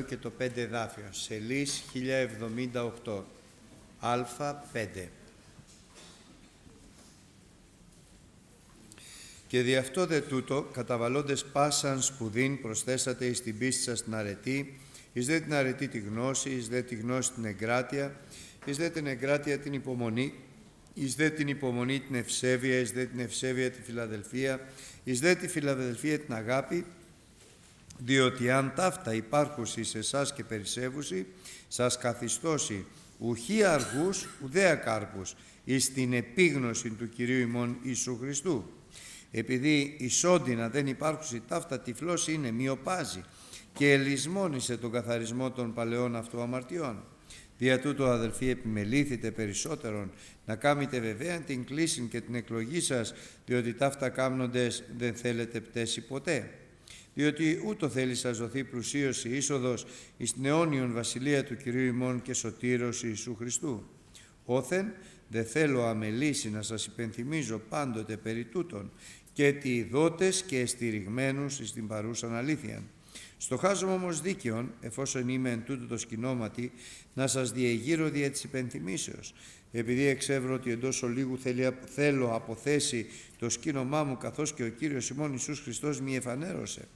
και το 5 εδάφιο, σελίς 1078, α5. Και δι' αυτό δε τούτο, καταβαλώντες πάσαν σπουδήν, προσθέσατε εις την πίστη σας την αρετή, εις δε την αρετή τη γνώση, εις δε τη γνώση την εγκράτεια, εις δε την εγκράτεια την υπομονή, εις δε την υπομονή την ευσέβεια, εις δε την ευσέβεια τη φιλαδελφία, εις δε τη φιλαδελφία την αγάπη, διότι αν ταύτα υπάρχουσι σε εσάς και περισσεύουσι, σας καθιστώσει ουχή αργούς ουδέα κάρπους εις την επίγνωση του Κυρίου ημών Ιησού Χριστού. Επειδή η σόντινα δεν υπάρχουσι ταύτα τυφλός είναι, μειοπάζει και ελισμόνισε τον καθαρισμό των παλαιών αυτού αμαρτιών. Δια τούτο αδελφοί επιμελήθητε περισσότερον να κάμετε βεβαία την κλίση και την εκλογή σας, διότι ταύτα κάμνοντες δεν θέλετε πτέσει ποτέ διότι ούτω θέλει σας δοθεί πλουσίωση είσοδος εις την αιώνιον βασιλεία του Κυρίου ημών και σωτήρος Ιησού Χριστού. Όθεν δε θέλω αμελήσει να σας υπενθυμίζω πάντοτε περί τούτων και τι δότες και εστηριγμένους εις την παρούσαν αλήθεια. Στοχάζομαι όμως δίκαιον, εφόσον είμαι εν τούτο το σκηνόματι, να σας διεγείρω δια της υπενθυμίσεως, επειδή εξεύρω ότι εντός ολίγου θέλω αποθέσει το σκήνομά μου, καθώς και ο Κύριος ημών Ιησούς Χριστός μη εφανέρωσε.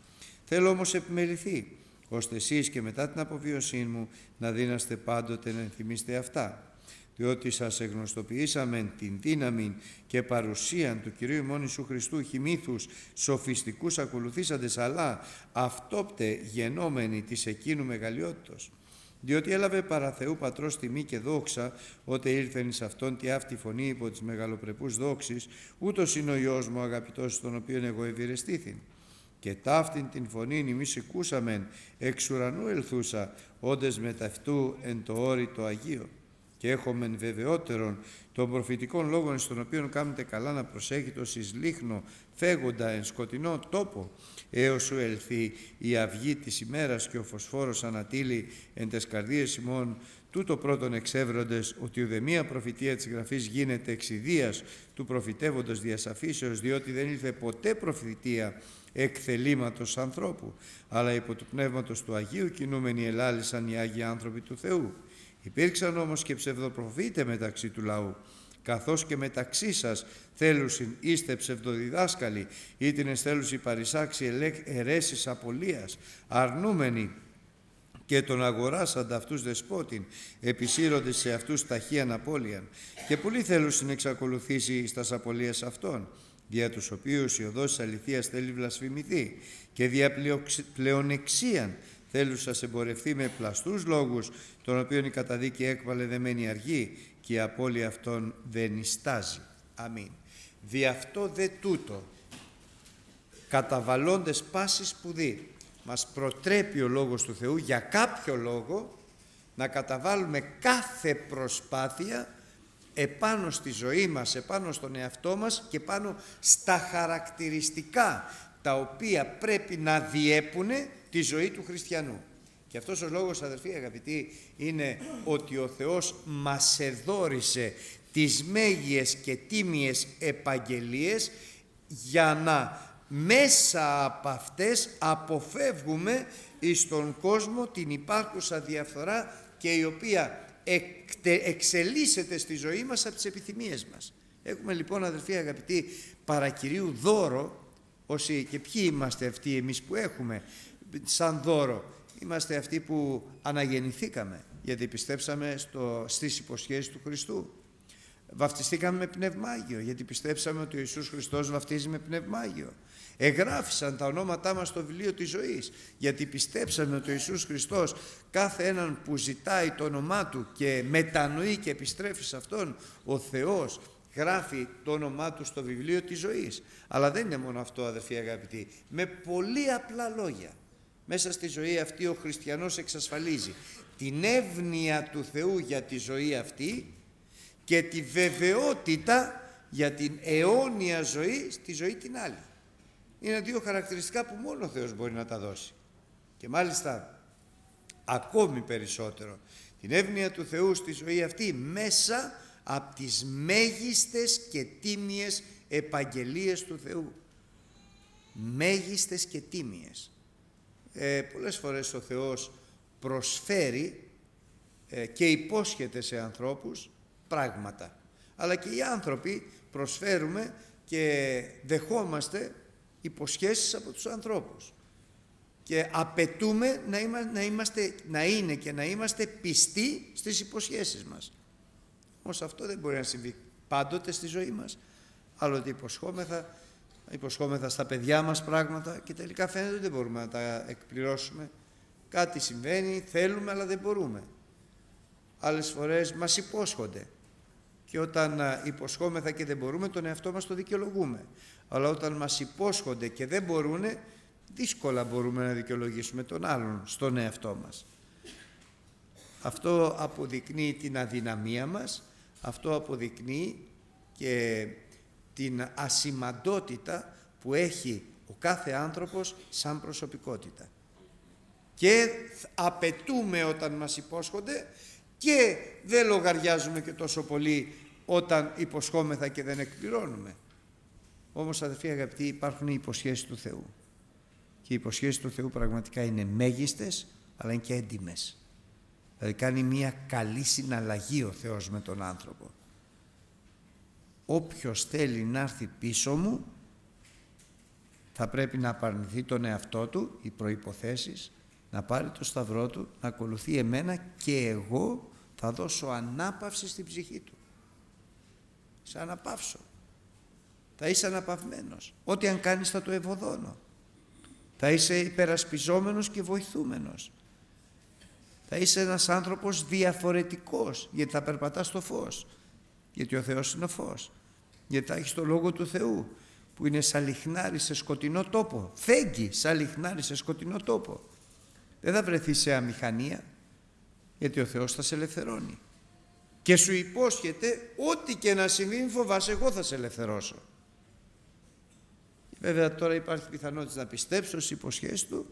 Θέλω όμως επιμεληθεί, ώστε εσείς και μετά την αποβίωσή μου να δίναστε πάντοτε να ενθυμίστε αυτά. Διότι σας εγνωστοποιήσαμε την δύναμη και παρουσία του Κυρίου ημών Ιησού Χριστού χιμήθους σοφιστικούς ακολουθήσαντες, αλλά αυτόπτε γενόμενοι της εκείνου μεγαλειότητος. Διότι έλαβε παρά Θεού Πατρός τιμή και δόξα, ότε ήρθεν εις Αυτόν τη αυτή φωνή υπό της μεγαλοπρεπούς δόξης, ούτως είναι ο Υιός μου αγαπητός, τον οποίον εγώ ευηρεστήθην και ταύτην την φωνήν ημείς οικούσαμεν εξ ουρανού ελθούσα, όντες μεταυτού εν το όρι το Αγίο. Και έχομεν βεβαιότερον των προφητικών λόγων στον οποίο κάνετε καλά να προσέχετε ως εις λίχνο φέγοντα εν σκοτεινό τόπο έως σου ελθεί η αυγή της ημέρας και ο φωσφόρος ανατήλει εν τες καρδίες ημών τούτο πρώτον εξεύροντες ότι ουδεμία προφητεία της Γραφής γίνεται εξιδίας του προφητεύοντος διασαφήσεως διότι δεν ήλθε ποτέ προφητεία εκθελήματος ανθρώπου, αλλά υπό του πνεύματος του Αγίου κινούμενοι ελάλησαν οι Άγιοι άνθρωποι του Θεού. Υπήρξαν όμως και ψευδοπροφήτες μεταξύ του λαού, καθώς και μεταξύ σας θέλουσιν είστε ψευδοδιδάσκαλοι ή την εστέλουσι παρισάξη αιρέσεις απολίας, αρνούμενοι και τον αγοράσαντα αυτούς δεσπότην, επισύρονται σε αυτούς ταχύαν απώλειαν και πολλοί θέλουν να εξακολουθήσει στα απολίες αυτών δια τους οποίους η οδός της αληθείας θέλει βλασφημηθεί και δια πλεονεξίαν θέλουσα εμπορευτεί με πλαστούς λόγους, των οποίων η καταδίκη έκβαλε δεμένη αργή και η απώλεια αυτών δεν ιστάζει. Αμήν. Δι' αυτό δε τούτο, καταβαλώντες πάσης σπουδή, μας προτρέπει ο Λόγος του Θεού για κάποιο λόγο να καταβάλουμε κάθε προσπάθεια επάνω στη ζωή μας, επάνω στον εαυτό μας και πάνω στα χαρακτηριστικά τα οποία πρέπει να διέπουν τη ζωή του χριστιανού. Και αυτός ο λόγος αδερφοί αγαπητοί είναι ότι ο Θεός μας εδόρισε τις μέγιες και τίμιες επαγγελίες για να μέσα από αυτές αποφεύγουμε εις τον κόσμο την υπάρχουσα διαφθορά και η οποία εξελίσσεται στη ζωή μας από τις επιθυμίες μας. Έχουμε λοιπόν αδελφοί αγαπητοί παρακυρίου δώρο, όσοι και ποιοι είμαστε αυτοί εμείς που έχουμε σαν δώρο. Είμαστε αυτοί που αναγεννηθήκαμε γιατί πιστέψαμε στο, στις υποσχέσεις του Χριστού. Βαφτιστήκαμε με πνευμάγιο γιατί πιστέψαμε ότι ο Ιησούς Χριστός βαφτίζει με πνευμάγιο εγγράφησαν τα ονόματά μας στο βιβλίο της ζωής γιατί πιστέψαμε ότι ο Ιησούς Χριστός κάθε έναν που ζητάει το όνομά Του και μετανοεί και επιστρέφει σε Αυτόν ο Θεός γράφει το όνομά Του στο βιβλίο της ζωής. Αλλά δεν είναι μόνο αυτό αδερφοί αγαπητοί. Με πολύ απλά λόγια μέσα στη ζωή αυτή ο χριστιανός εξασφαλίζει την εύνοια του Θεού για τη ζωή αυτή και τη βεβαιότητα για την αιώνια ζωή στη ζωή την άλλη είναι δύο χαρακτηριστικά που μόνο ο Θεός μπορεί να τα δώσει. Και μάλιστα ακόμη περισσότερο την εύνοια του Θεού στη ζωή αυτή μέσα από τις μέγιστες και τίμιες επαγγελίες του Θεού. Μέγιστες και τίμιες. Ε, πολλές φορές ο Θεός προσφέρει ε, και υπόσχεται σε ανθρώπους πράγματα. Αλλά και οι άνθρωποι προσφέρουμε και δεχόμαστε υποσχέσεις από τους ανθρώπους. Και απαιτούμε να, να, είμαστε, να είναι και να είμαστε πιστοί στις υποσχέσεις μας. Όμως αυτό δεν μπορεί να συμβεί πάντοτε στη ζωή μας. Άλλοτε υποσχόμεθα, υποσχόμεθα στα παιδιά μας πράγματα και τελικά φαίνεται ότι δεν μπορούμε να τα εκπληρώσουμε. Κάτι συμβαίνει, θέλουμε αλλά δεν μπορούμε. Άλλες φορές μας υπόσχονται και όταν υποσχόμεθα και δεν μπορούμε τον εαυτό μας το δικαιολογούμε. Αλλά όταν μας υπόσχονται και δεν μπορούν δύσκολα μπορούμε να δικαιολογήσουμε τον άλλον στον εαυτό μας. Αυτό αποδεικνύει την αδυναμία μας, αυτό αποδεικνύει και την ασημαντότητα που έχει ο κάθε άνθρωπος σαν προσωπικότητα. Και απαιτούμε όταν μας υπόσχονται και δεν λογαριάζουμε και τόσο πολύ όταν υποσχόμεθα και δεν εκπληρώνουμε. Όμως αδερφοί αγαπητοί υπάρχουν οι υποσχέσεις του Θεού. Και οι υποσχέσεις του Θεού πραγματικά είναι μέγιστες αλλά είναι και έντιμες. Δηλαδή κάνει μια καλή συναλλαγή ο Θεός με τον άνθρωπο. Όποιος θέλει να έρθει πίσω μου θα πρέπει να απαρνηθεί τον εαυτό του, οι προϋποθέσεις, να πάρει το σταυρό του, να ακολουθεί εμένα και εγώ θα δώσω ανάπαυση στην ψυχή του. Σε αναπαύσω. Θα είσαι αναπαυμένος. Ό,τι αν κάνεις θα το ευωδώνω. Θα είσαι υπερασπιζόμενος και βοηθούμενος. Θα είσαι ένας άνθρωπος διαφορετικός, γιατί θα περπατάς στο φως. Γιατί ο Θεός είναι ο φως. Γιατί θα έχεις το Λόγο του Θεού, που είναι σαν λιχνάρι σε σκοτεινό τόπο. Φέγγει σαν λιχνάρι σε σκοτεινό τόπο. Δεν θα βρεθείς σε αμηχανία, γιατί ο Θεός θα σε ελευθερώνει. Και σου υπόσχεται, ό,τι και να συμβεί, μην φοβάσαι, εγώ θα σε ελευθερώσω. Βέβαια τώρα υπάρχει πιθανότητα να πιστέψω στις υποσχέσεις του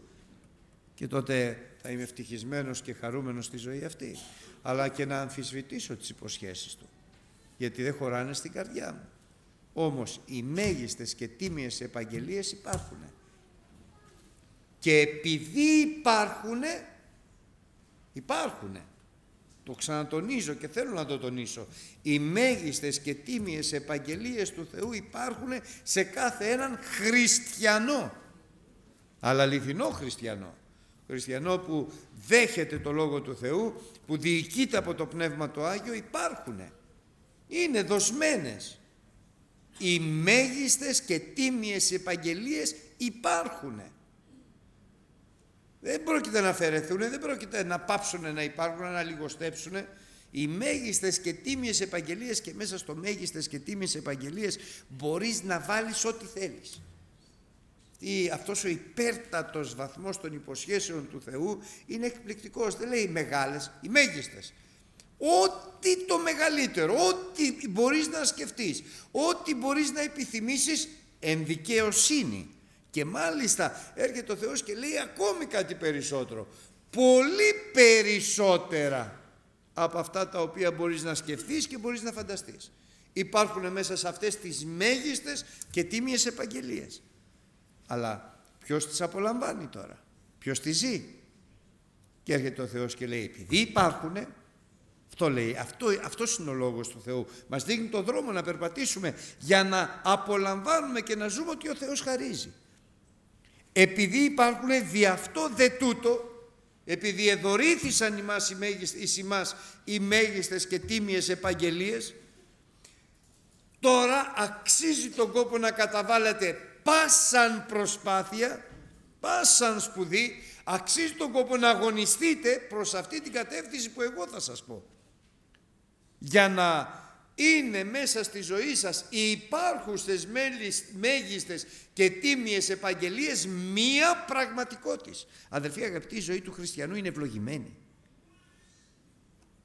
και τότε θα είμαι ευτυχισμένος και χαρούμενος στη ζωή αυτή. Αλλά και να αμφισβητήσω τις υποσχέσεις του, γιατί δεν χωράνε στην καρδιά μου. Όμως οι μέγιστες και τίμιες επαγγελίες υπάρχουν. Και επειδή υπάρχουν, υπάρχουν. Το ξανατονίζω και θέλω να το τονίσω. Οι μέγιστες και τίμιες επαγγελίες του Θεού υπάρχουν σε κάθε έναν χριστιανό. Αλλά αληθινό χριστιανό. Χριστιανό που δέχεται το Λόγο του Θεού, που διοικείται από το Πνεύμα το Άγιο, υπάρχουν. Είναι δοσμένες. Οι μέγιστες και τίμιες επαγγελίες υπάρχουν. Δεν πρόκειται να αφαιρεθούν, δεν πρόκειται να πάψουν να υπάρχουν, να λιγοστέψουν. Οι μέγιστες και τίμιες επαγγελίες και μέσα στο μέγιστες και τίμιες επαγγελίες μπορείς να βάλεις ό,τι θέλεις. Τι, αυτός ο υπέρτατος βαθμός των υποσχέσεων του Θεού είναι εκπληκτικός. Δεν λέει μεγάλες, οι μέγιστες. Ό,τι το μεγαλύτερο, ό,τι μπορείς να σκεφτείς, ό,τι μπορείς να επιθυμήσεις εν δικαιοσύνη και μάλιστα έρχεται ο Θεός και λέει ακόμη κάτι περισσότερο. Πολύ περισσότερα από αυτά τα οποία μπορείς να σκεφτείς και μπορείς να φανταστείς. Υπάρχουν μέσα σε αυτές τις μέγιστες και τίμιες επαγγελίες. Αλλά ποιος τις απολαμβάνει τώρα; Ποιος τις ζει; Και έρχεται ο Θεός και λέει επειδή υπάρχουν αυτό λέει, αυτό, αυτός είναι ο λόγος του Θεού. Μας δείχνει τον δρόμο να περπατήσουμε για να απολαμβάνουμε και να ζούμε ότι ο Θεός χαρίζει επειδή υπάρχουν δι' αυτό δε τούτο, επειδή εδωρήθησαν ημάς οι, μέγιστες, ημάς οι μέγιστες και τίμιες επαγγελίες, τώρα αξίζει τον κόπο να καταβάλλετε πάσαν προσπάθεια, πάσαν σπουδή, αξίζει τον κόπο να αγωνιστείτε προς αυτή την κατεύθυνση που εγώ θα σας πω. Για να είναι μέσα στη ζωή σας οι υπάρχουσες μέγιστες και τίμιες επαγγελίες μία πραγματικότης. Αδελφοί αγαπητοί, η ζωή του χριστιανού είναι ευλογημένη.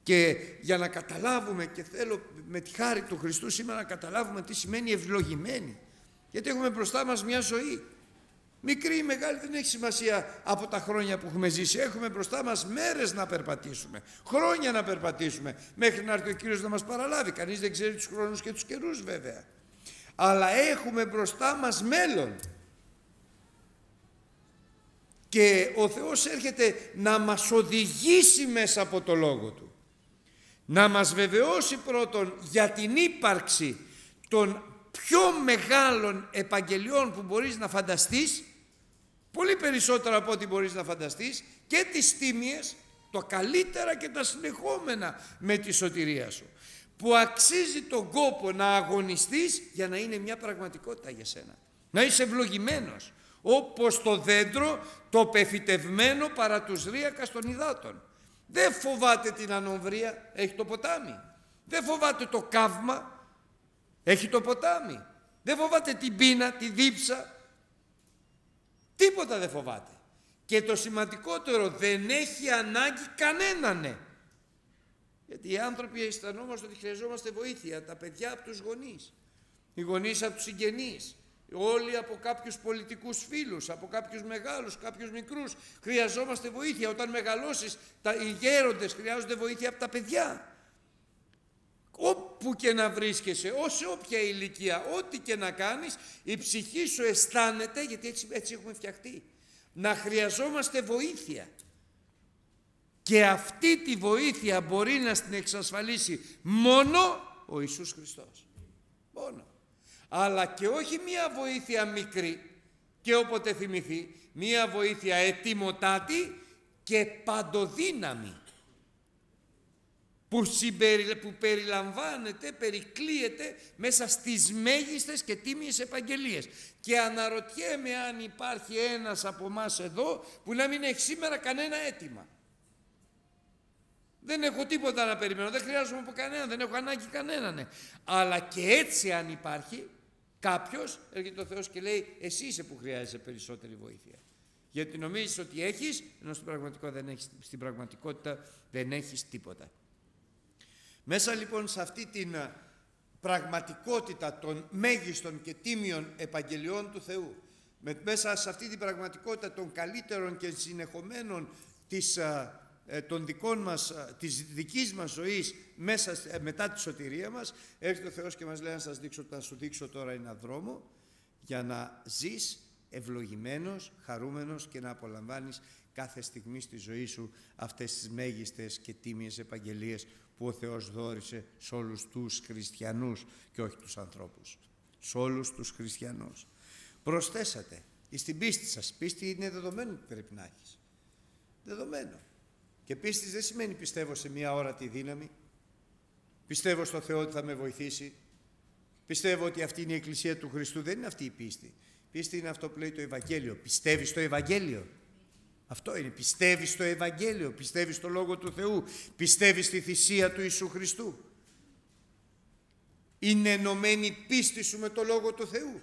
Και για να καταλάβουμε και θέλω με τη χάρη του Χριστού σήμερα να καταλάβουμε τι σημαίνει ευλογημένη. Γιατί έχουμε μπροστά μας μια ζωή. Μικρή ή μεγάλη δεν έχει σημασία από τα χρόνια που έχουμε ζήσει. Έχουμε μπροστά μας μέρες να περπατήσουμε, χρόνια να περπατήσουμε, μέχρι να έρθει ο Κύριος να μας παραλάβει. Κανείς δεν ξέρει τους χρόνους και τους καιρούς βέβαια. Αλλά έχουμε μπροστά μας μέλλον. Και ο Θεός έρχεται να μας οδηγήσει μέσα από το Λόγο Του. Να μας βεβαιώσει πρώτον για την ύπαρξη των πιο μεγάλων επαγγελιών που μπορείς να φανταστείς, πολύ περισσότερα από ό,τι μπορείς να φανταστείς, και τις τίμιες, το καλύτερα και τα συνεχόμενα με τη σωτηρία σου. Που αξίζει τον κόπο να αγωνιστείς για να είναι μια πραγματικότητα για σένα. Να είσαι ευλογημένος, όπως το δέντρο το πεφυτευμένο παρά τους ρίακας των υδάτων. Δεν φοβάται την ανομβρία, έχει το ποτάμι. Δεν φοβάται το καύμα, έχει το ποτάμι. Δεν φοβάται την πείνα, τη δίψα. Τίποτα δεν φοβάται. Και το σημαντικότερο δεν έχει ανάγκη κανέναν. Γιατί οι άνθρωποι αισθανόμαστε ότι χρειαζόμαστε βοήθεια. Τα παιδιά από τους γονείς. Οι γονείς από τους συγγενείς. Όλοι από κάποιους πολιτικούς φίλους, από κάποιους μεγάλους, κάποιους μικρούς. Χρειαζόμαστε βοήθεια. Όταν μεγαλώσεις, τα, οι γέροντες χρειάζονται βοήθεια από τα παιδιά. Όπου και να βρίσκεσαι, όσο όποια ηλικία, ό,τι και να κάνεις, η ψυχή σου αισθάνεται, γιατί έτσι, έτσι έχουμε φτιαχτεί, να χρειαζόμαστε βοήθεια. Και αυτή τη βοήθεια μπορεί να την εξασφαλίσει μόνο ο Ιησούς Χριστός. Μόνο. Αλλά και όχι μία βοήθεια μικρή και όποτε θυμηθεί, μία βοήθεια ετοιμοτάτη και παντοδύναμη που, που περιλαμβάνεται, περικλείεται μέσα στις μέγιστες και τίμιες επαγγελίες. Και αναρωτιέμαι αν υπάρχει ένας από εμάς εδώ που να μην έχει σήμερα κανένα αίτημα. Δεν έχω τίποτα να περιμένω, δεν χρειάζομαι από κανέναν, δεν έχω ανάγκη κανέναν. Ναι. Αλλά και έτσι αν υπάρχει κάποιος, έρχεται ο Θεός και λέει εσύ είσαι που χρειάζεσαι περισσότερη βοήθεια. Γιατί νομίζεις ότι έχεις, ενώ στην πραγματικότητα δεν έχεις, στην πραγματικότητα δεν έχεις τίποτα. Μέσα λοιπόν σε αυτή την ε, πραγματικότητα των μέγιστων και τίμιων επαγγελιών του Θεού, μέσα σε αυτή την πραγματικότητα των καλύτερων και συνεχομένων της, ε, ε, των δικών μας, της δικής μας ζωής μέσα, μετά τη σωτηρία μας, έρχεται ο Θεός και μας λέει να σας δείξω, να σου δείξω τώρα ένα δρόμο για να ζεις ευλογημένος, χαρούμενος και να απολαμβάνεις κάθε στιγμή στη ζωή σου αυτές τις μέγιστες και τίμιες επαγγελίες που ο Θεός δόρισε σε όλους τους χριστιανούς και όχι τους ανθρώπους. Σε όλους τους χριστιανούς. Προσθέσατε, στην πίστη σας, πίστη είναι δεδομένο που πρέπει να έχεις. Δεδομένο. Και πίστη δεν σημαίνει πιστεύω σε μία ώρα τη δύναμη. Πιστεύω στο Θεό ότι θα με βοηθήσει. Πιστεύω ότι αυτή είναι η Εκκλησία του Χριστού. Δεν είναι αυτή η πίστη. Πίστη είναι αυτό που λέει το Ευαγγέλιο. Πιστεύεις στο Ευαγγέλιο; Αυτό είναι. Πιστεύεις στο Ευαγγέλιο, πιστεύεις στο Λόγο του Θεού, πιστεύεις στη θυσία του Ιησού Χριστού. Είναι ενωμένη η πίστη σου με το Λόγο του Θεού.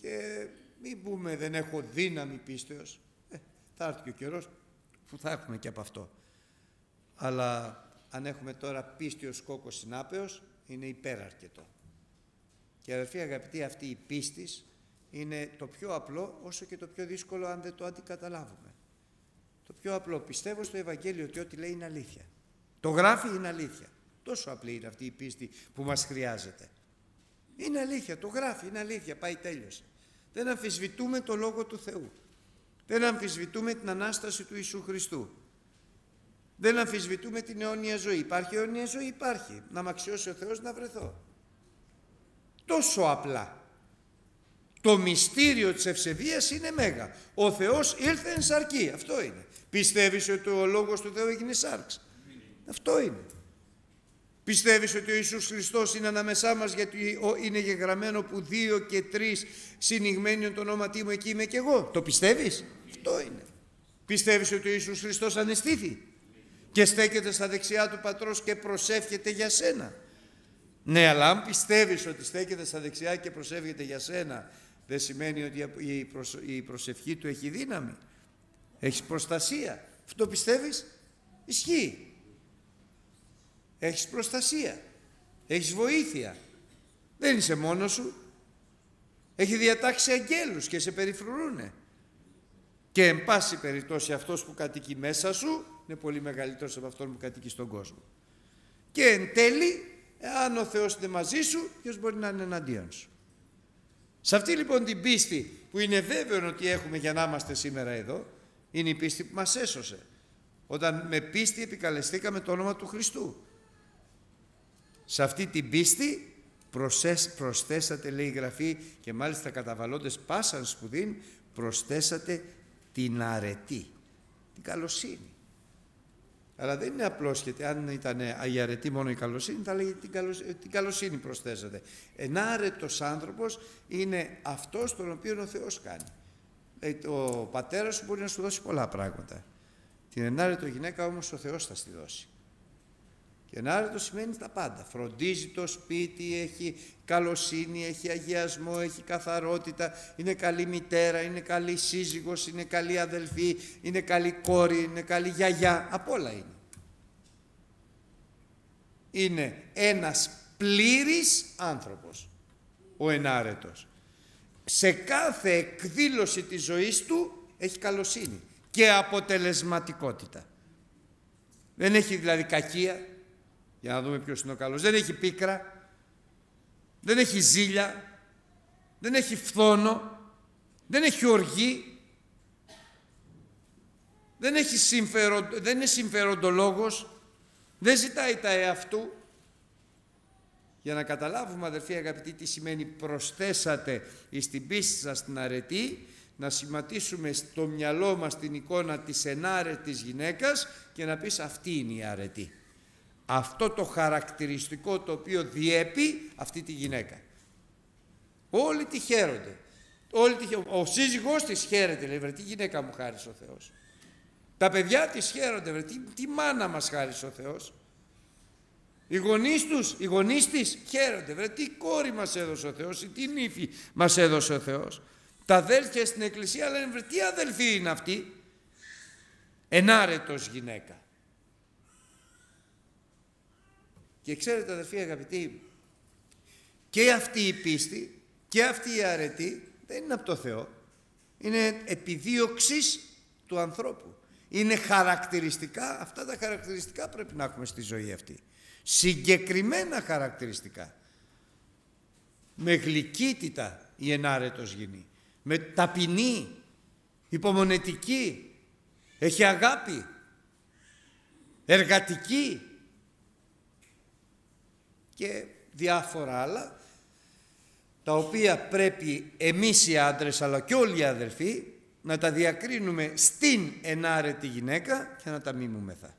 Και μην πούμε δεν έχω δύναμη πίστεως. Ε, θα έρθει και ο καιρός που θα έχουμε και από αυτό. Αλλά αν έχουμε τώρα πίστη ως κόκκος συνάπεως, είναι υπεραρκετό. Και αδερφοί αγαπητοί αυτή η πίστης είναι το πιο απλό όσο και το πιο δύσκολο αν δεν το αντικαταλάβουμε. Το πιο απλό. Πιστεύω στο Ευαγγέλιο ότι ό,τι λέει είναι αλήθεια. Το γράφει είναι αλήθεια. Τόσο απλή είναι αυτή η πίστη που μας χρειάζεται. Είναι αλήθεια, το γράφει, είναι αλήθεια, πάει τέλειωσε. Δεν αμφισβητούμε το Λόγο του Θεού. Δεν αμφισβητούμε την Ανάσταση του Ιησού Χριστού. Δεν αμφισβητούμε την αιώνια ζωή. Υπάρχει αιώνια ζωή, υπάρχει. Να μ' αξιώσει ο Θεός να βρεθώ. Τόσο απλά. Το μυστήριο της ευσεβίας είναι μέγα. Ο Θεός ήρθε εν σαρκή. Αυτό είναι. Πιστεύεις ότι ο Λόγος του Θεού έγινε σάρξ; Αυτό είναι. Πιστεύεις ότι ο Ιησούς Χριστός είναι ανάμεσά μας γιατί είναι γεγραμμένο που δύο και τρεις συνηγμένοι το όνομα μου εκεί είμαι και εγώ. Το πιστεύεις; Αυτό είναι. Πιστεύεις ότι ο Ιησούς Χριστός ανεστήθη; Και στέκεται στα δεξιά του Πατρός και προσεύχεται για σένα; Ναι, αλλά αν πιστεύεις ότι στέκεται στα δεξιά και προσεύχεται για σένα δεν σημαίνει ότι η προσευχή του έχει δύναμη. Έχεις προστασία. Αυτό πιστεύεις; Ισχύει. Έχεις προστασία. Έχεις βοήθεια. Δεν είσαι μόνος σου. Έχει διατάξει αγγέλους και σε περιφρουρούνε. Και εν πάση περιπτώσει αυτός που κατοικεί μέσα σου είναι πολύ μεγαλύτερος από αυτόν που κατοικεί στον κόσμο. Και εν τέλει, αν ο Θεός είναι μαζί σου, ποιος μπορεί να είναι εναντίον σου; Σε αυτή λοιπόν την πίστη που είναι βέβαιο ότι έχουμε για να είμαστε σήμερα εδώ, είναι η πίστη που μας έσωσε. Όταν με πίστη επικαλεστήκαμε το όνομα του Χριστού. Σε αυτή την πίστη προσθέσατε λέει η Γραφή και μάλιστα καταβαλώντες πάσαν σπουδήν προσθέσατε την αρετή, την καλοσύνη. Αλλά δεν είναι απλώς γιατί αν ήταν η αρετή μόνο η καλοσύνη θα λέγει την, καλοσύνη, την καλοσύνη προσθέσατε. Ενάρετος άνθρωπος είναι αυτός τον οποίο ο Θεός κάνει. ο πατέρας σου μπορεί να σου δώσει πολλά πράγματα. Την ενάρετο γυναίκα όμως ο Θεός θα στη δώσει. Και ενάρετο σημαίνει τα πάντα. Φροντίζει το σπίτι, έχει καλοσύνη, έχει αγιασμό, έχει καθαρότητα, είναι καλή μητέρα, είναι καλή σύζυγος, είναι καλή αδελφή, είναι καλή κόρη, είναι καλή γιαγιά, απ' όλα είναι. Είναι ένας πλήρης άνθρωπος, ο ενάρετος. Σε κάθε εκδήλωση της ζωής του έχει καλοσύνη και αποτελεσματικότητα. Δεν έχει δηλαδή κακία, για να δούμε ποιος είναι ο καλός. Δεν έχει πίκρα, δεν έχει ζήλια, δεν έχει φθόνο, δεν έχει οργή, δεν, έχει συμφερο... δεν είναι συμφεροντολόγος, δεν ζητάει τα εαυτού. Για να καταλάβουμε αδερφοί αγαπητοί τι σημαίνει προσθέσατε εις την πίστη σας την αρετή, να σχηματίσουμε στο μυαλό μας την εικόνα της ενάρετης γυναίκας και να πεις αυτή είναι η αρετή αυτό το χαρακτηριστικό το οποίο διέπει αυτή τη γυναίκα. Όλοι τη χαίρονται. Όλοι τη... Ο σύζυγός της χαίρεται, λέει, βρε, τι γυναίκα μου χάρισε ο Θεός. Τα παιδιά της χαίρονται, βρε, τι, τι μάνα μας χάρισε ο Θεός. Οι γονείς τους, οι γονείς της χαίρονται, βρε, τι κόρη μας έδωσε ο Θεός, τι νύφη μας έδωσε ο Θεός. Τα αδέλφια στην εκκλησία λένε, βρε, τι αδελφή είναι αυτή. Ενάρετος γυναίκα. Και ξέρετε αδερφοί αγαπητοί, και αυτή η πίστη και αυτή η αρετή δεν είναι από το Θεό. Είναι επιδίωξης του ανθρώπου. Είναι χαρακτηριστικά, αυτά τα χαρακτηριστικά πρέπει να έχουμε στη ζωή αυτή. Συγκεκριμένα χαρακτηριστικά. Με γλυκύτητα η ενάρετος γίνει. Με ταπεινή, υπομονετική, έχει αγάπη, εργατική, και διάφορα άλλα τα οποία πρέπει εμείς οι άντρες αλλά και όλοι οι αδελφοί να τα διακρίνουμε στην ενάρετη γυναίκα και να τα μιμούμεθα.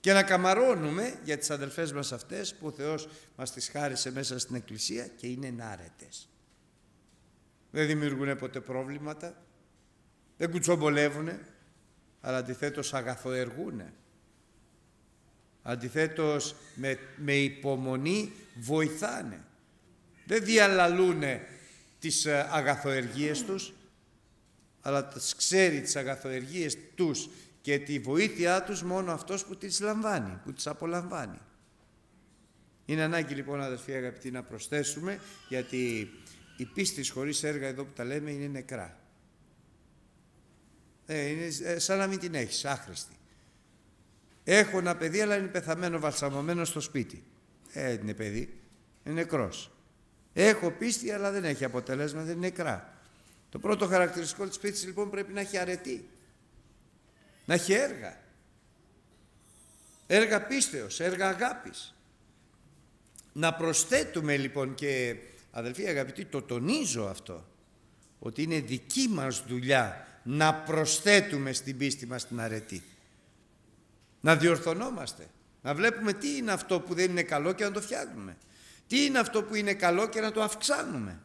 Και να καμαρώνουμε για τις αδελφές μας αυτές που ο Θεός μας τις χάρισε μέσα στην Εκκλησία και είναι ενάρετες. Δεν δημιουργούν ποτέ προβλήματα, δεν κουτσομπολεύουν, αλλά αντιθέτως αγαθοεργούνε Αντιθέτως με, με υπομονή βοηθάνε. Δεν διαλαλούνε τις ε, αγαθοεργίες τους, αλλά τις ξέρει τις αγαθοεργίες τους και τη βοήθειά τους μόνο αυτός που τις λαμβάνει, που τις απολαμβάνει. Είναι ανάγκη λοιπόν αδερφοί αγαπητοί να προσθέσουμε γιατί η πίστη χωρίς έργα εδώ που τα λέμε είναι νεκρά. Ε, είναι ε, σαν να μην την έχεις, άχρηστη. Έχω ένα παιδί αλλά είναι πεθαμένο βαλσαμωμένο στο σπίτι. Ε, είναι παιδί, είναι νεκρός. Έχω πίστη αλλά δεν έχει αποτελέσμα, δεν είναι νεκρά. Το πρώτο χαρακτηριστικό της πίστης λοιπόν πρέπει να έχει αρετή. Να έχει έργα. Έργα πίστεως, έργα αγάπης. Να προσθέτουμε λοιπόν και αδελφοί αγαπητοί το τονίζω αυτό ότι είναι δική μας δουλειά να προσθέτουμε στην πίστη μας την αρετή να διορθωνόμαστε, να βλέπουμε τι είναι αυτό που δεν είναι καλό και να το φτιάχνουμε. Τι είναι αυτό που είναι καλό και να το αυξάνουμε.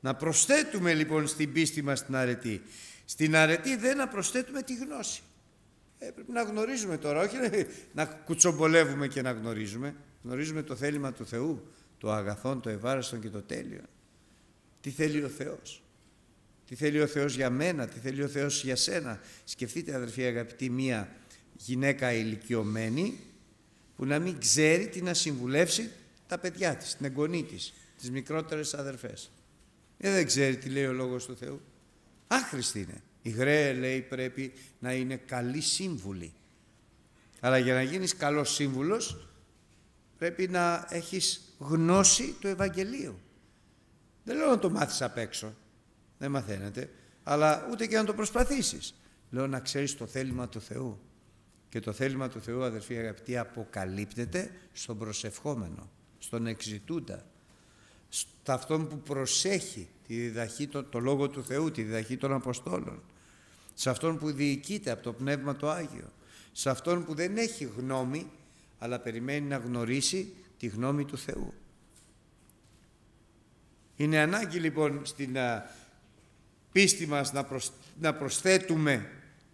Να προσθέτουμε λοιπόν στην πίστη μας την αρετή. Στην αρετή δεν να προσθέτουμε τη γνώση. Ε, πρέπει να γνωρίζουμε τώρα, όχι να κουτσομπολεύουμε και να γνωρίζουμε. Γνωρίζουμε το θέλημα του Θεού, το αγαθόν, το ευάρεστον και το τέλειο. Τι θέλει ο Θεός; Τι θέλει ο Θεός για μένα, τι θέλει ο Θεός για σένα; Σκεφτείτε αδερφοί αγαπητοί μία γυναίκα ηλικιωμένη που να μην ξέρει τι να συμβουλεύσει τα παιδιά της, την εγγονή της, τις μικρότερες αδερφές. Ε, δεν ξέρει τι λέει ο Λόγος του Θεού. Άχρηστη είναι. Η γραία λέει πρέπει να είναι καλή σύμβουλη. Αλλά για να γίνεις καλός σύμβουλος πρέπει να έχεις γνώση του Ευαγγελίου. Δεν λέω να το μάθεις απ' έξω. Δεν μαθαίνετε. Αλλά ούτε και να το προσπαθήσεις. Λέω να ξέρεις το θέλημα του Θεού. Και το θέλημα του Θεού, αδερφοί αγαπητοί, αποκαλύπτεται στον προσευχόμενο, στον εξητούντα, σε αυτόν που προσέχει τη διδαχή, το, το Λόγο του Θεού, τη διδαχή των Αποστόλων, σε αυτόν που διοικείται από το Πνεύμα το Άγιο, σε αυτόν που δεν έχει γνώμη, αλλά περιμένει να γνωρίσει τη γνώμη του Θεού. Είναι ανάγκη λοιπόν στην πίστη μας να, να προσθέτουμε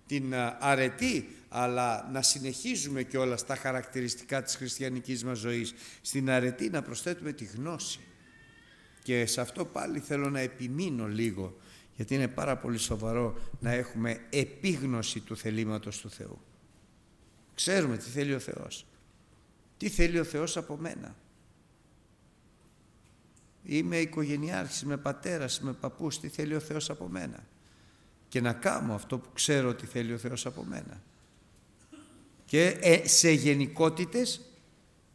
την αρετή αλλά να συνεχίζουμε και όλα στα χαρακτηριστικά της χριστιανικής μας ζωής στην αρετή να προσθέτουμε τη γνώση. Και σε αυτό πάλι θέλω να επιμείνω λίγο γιατί είναι πάρα πολύ σοβαρό να έχουμε επίγνωση του θελήματος του Θεού. Ξέρουμε τι θέλει ο Θεός. Τι θέλει ο Θεός από μένα. Είμαι οικογενειάρχης, είμαι πατέρας, είμαι παππούς. Τι θέλει ο Θεός από μένα. Και να κάνω αυτό που ξέρω ότι θέλει ο Θεός από μένα και ε, σε γενικότητες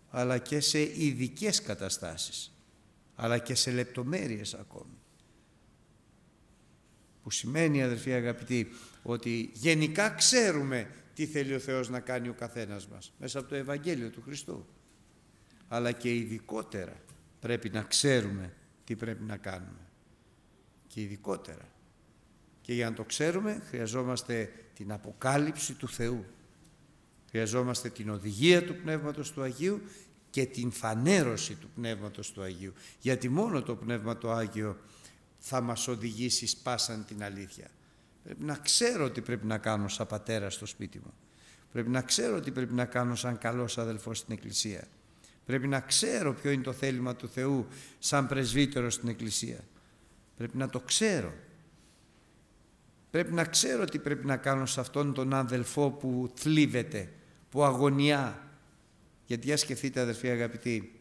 αλλά και σε ειδικές καταστάσεις αλλά και σε λεπτομέρειες ακόμη. Που σημαίνει αδερφοί αγαπητοί ότι γενικά ξέρουμε τι θέλει ο Θεός να κάνει ο καθένας μας μέσα από το Ευαγγέλιο του Χριστού. Αλλά και ειδικότερα πρέπει να ξέρουμε τι πρέπει να κάνουμε. Και ειδικότερα. Και για να το ξέρουμε χρειαζόμαστε την αποκάλυψη του Θεού Χρειαζόμαστε την οδηγία του Πνεύματος του Αγίου και την φανέρωση του Πνεύματος του Αγίου. Γιατί μόνο το Πνεύμα το Άγιο θα μας οδηγήσει σπάσαν την αλήθεια. Πρέπει να ξέρω τι πρέπει να κάνω σαν πατέρα στο σπίτι μου. Πρέπει να ξέρω τι πρέπει να κάνω σαν καλός αδελφός στην Εκκλησία. Πρέπει να ξέρω ποιο είναι το θέλημα του Θεού σαν πρεσβύτερο στην Εκκλησία. Πρέπει να το ξέρω. Πρέπει να ξέρω τι πρέπει να κάνω σε αυτόν τον αδελφό που θλίβεται που αγωνιά. Γιατί για σκεφτείτε αδερφοί αγαπητοί,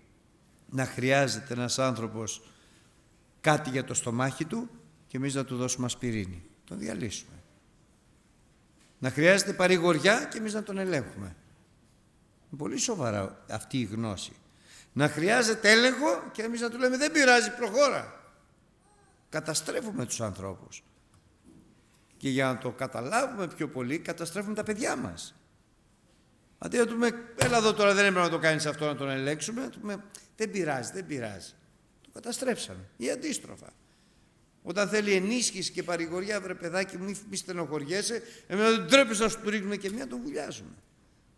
να χρειάζεται ένας άνθρωπος κάτι για το στομάχι του και εμείς να του δώσουμε ασπιρίνη. Τον διαλύσουμε. Να χρειάζεται παρηγοριά και εμείς να τον ελέγχουμε. Είναι πολύ σοβαρά αυτή η γνώση. Να χρειάζεται έλεγχο και εμείς να του λέμε δεν πειράζει προχώρα. Καταστρέφουμε τους ανθρώπους. Και για να το καταλάβουμε πιο πολύ καταστρέφουμε τα παιδιά μας. Αντί να του πούμε, έλα εδώ τώρα δεν έπρεπε να το κάνεις αυτό να τον ελέγξουμε, να του πούμε, δεν πειράζει, δεν πειράζει. Το καταστρέψαμε. Ή αντίστροφα. Όταν θέλει ενίσχυση και παρηγοριά, βρε παιδάκι μου, μη στενοχωριέσαι, εμένα δεν τρέπεις να σου του ρίχνουμε και μια, τον βουλιάζουμε.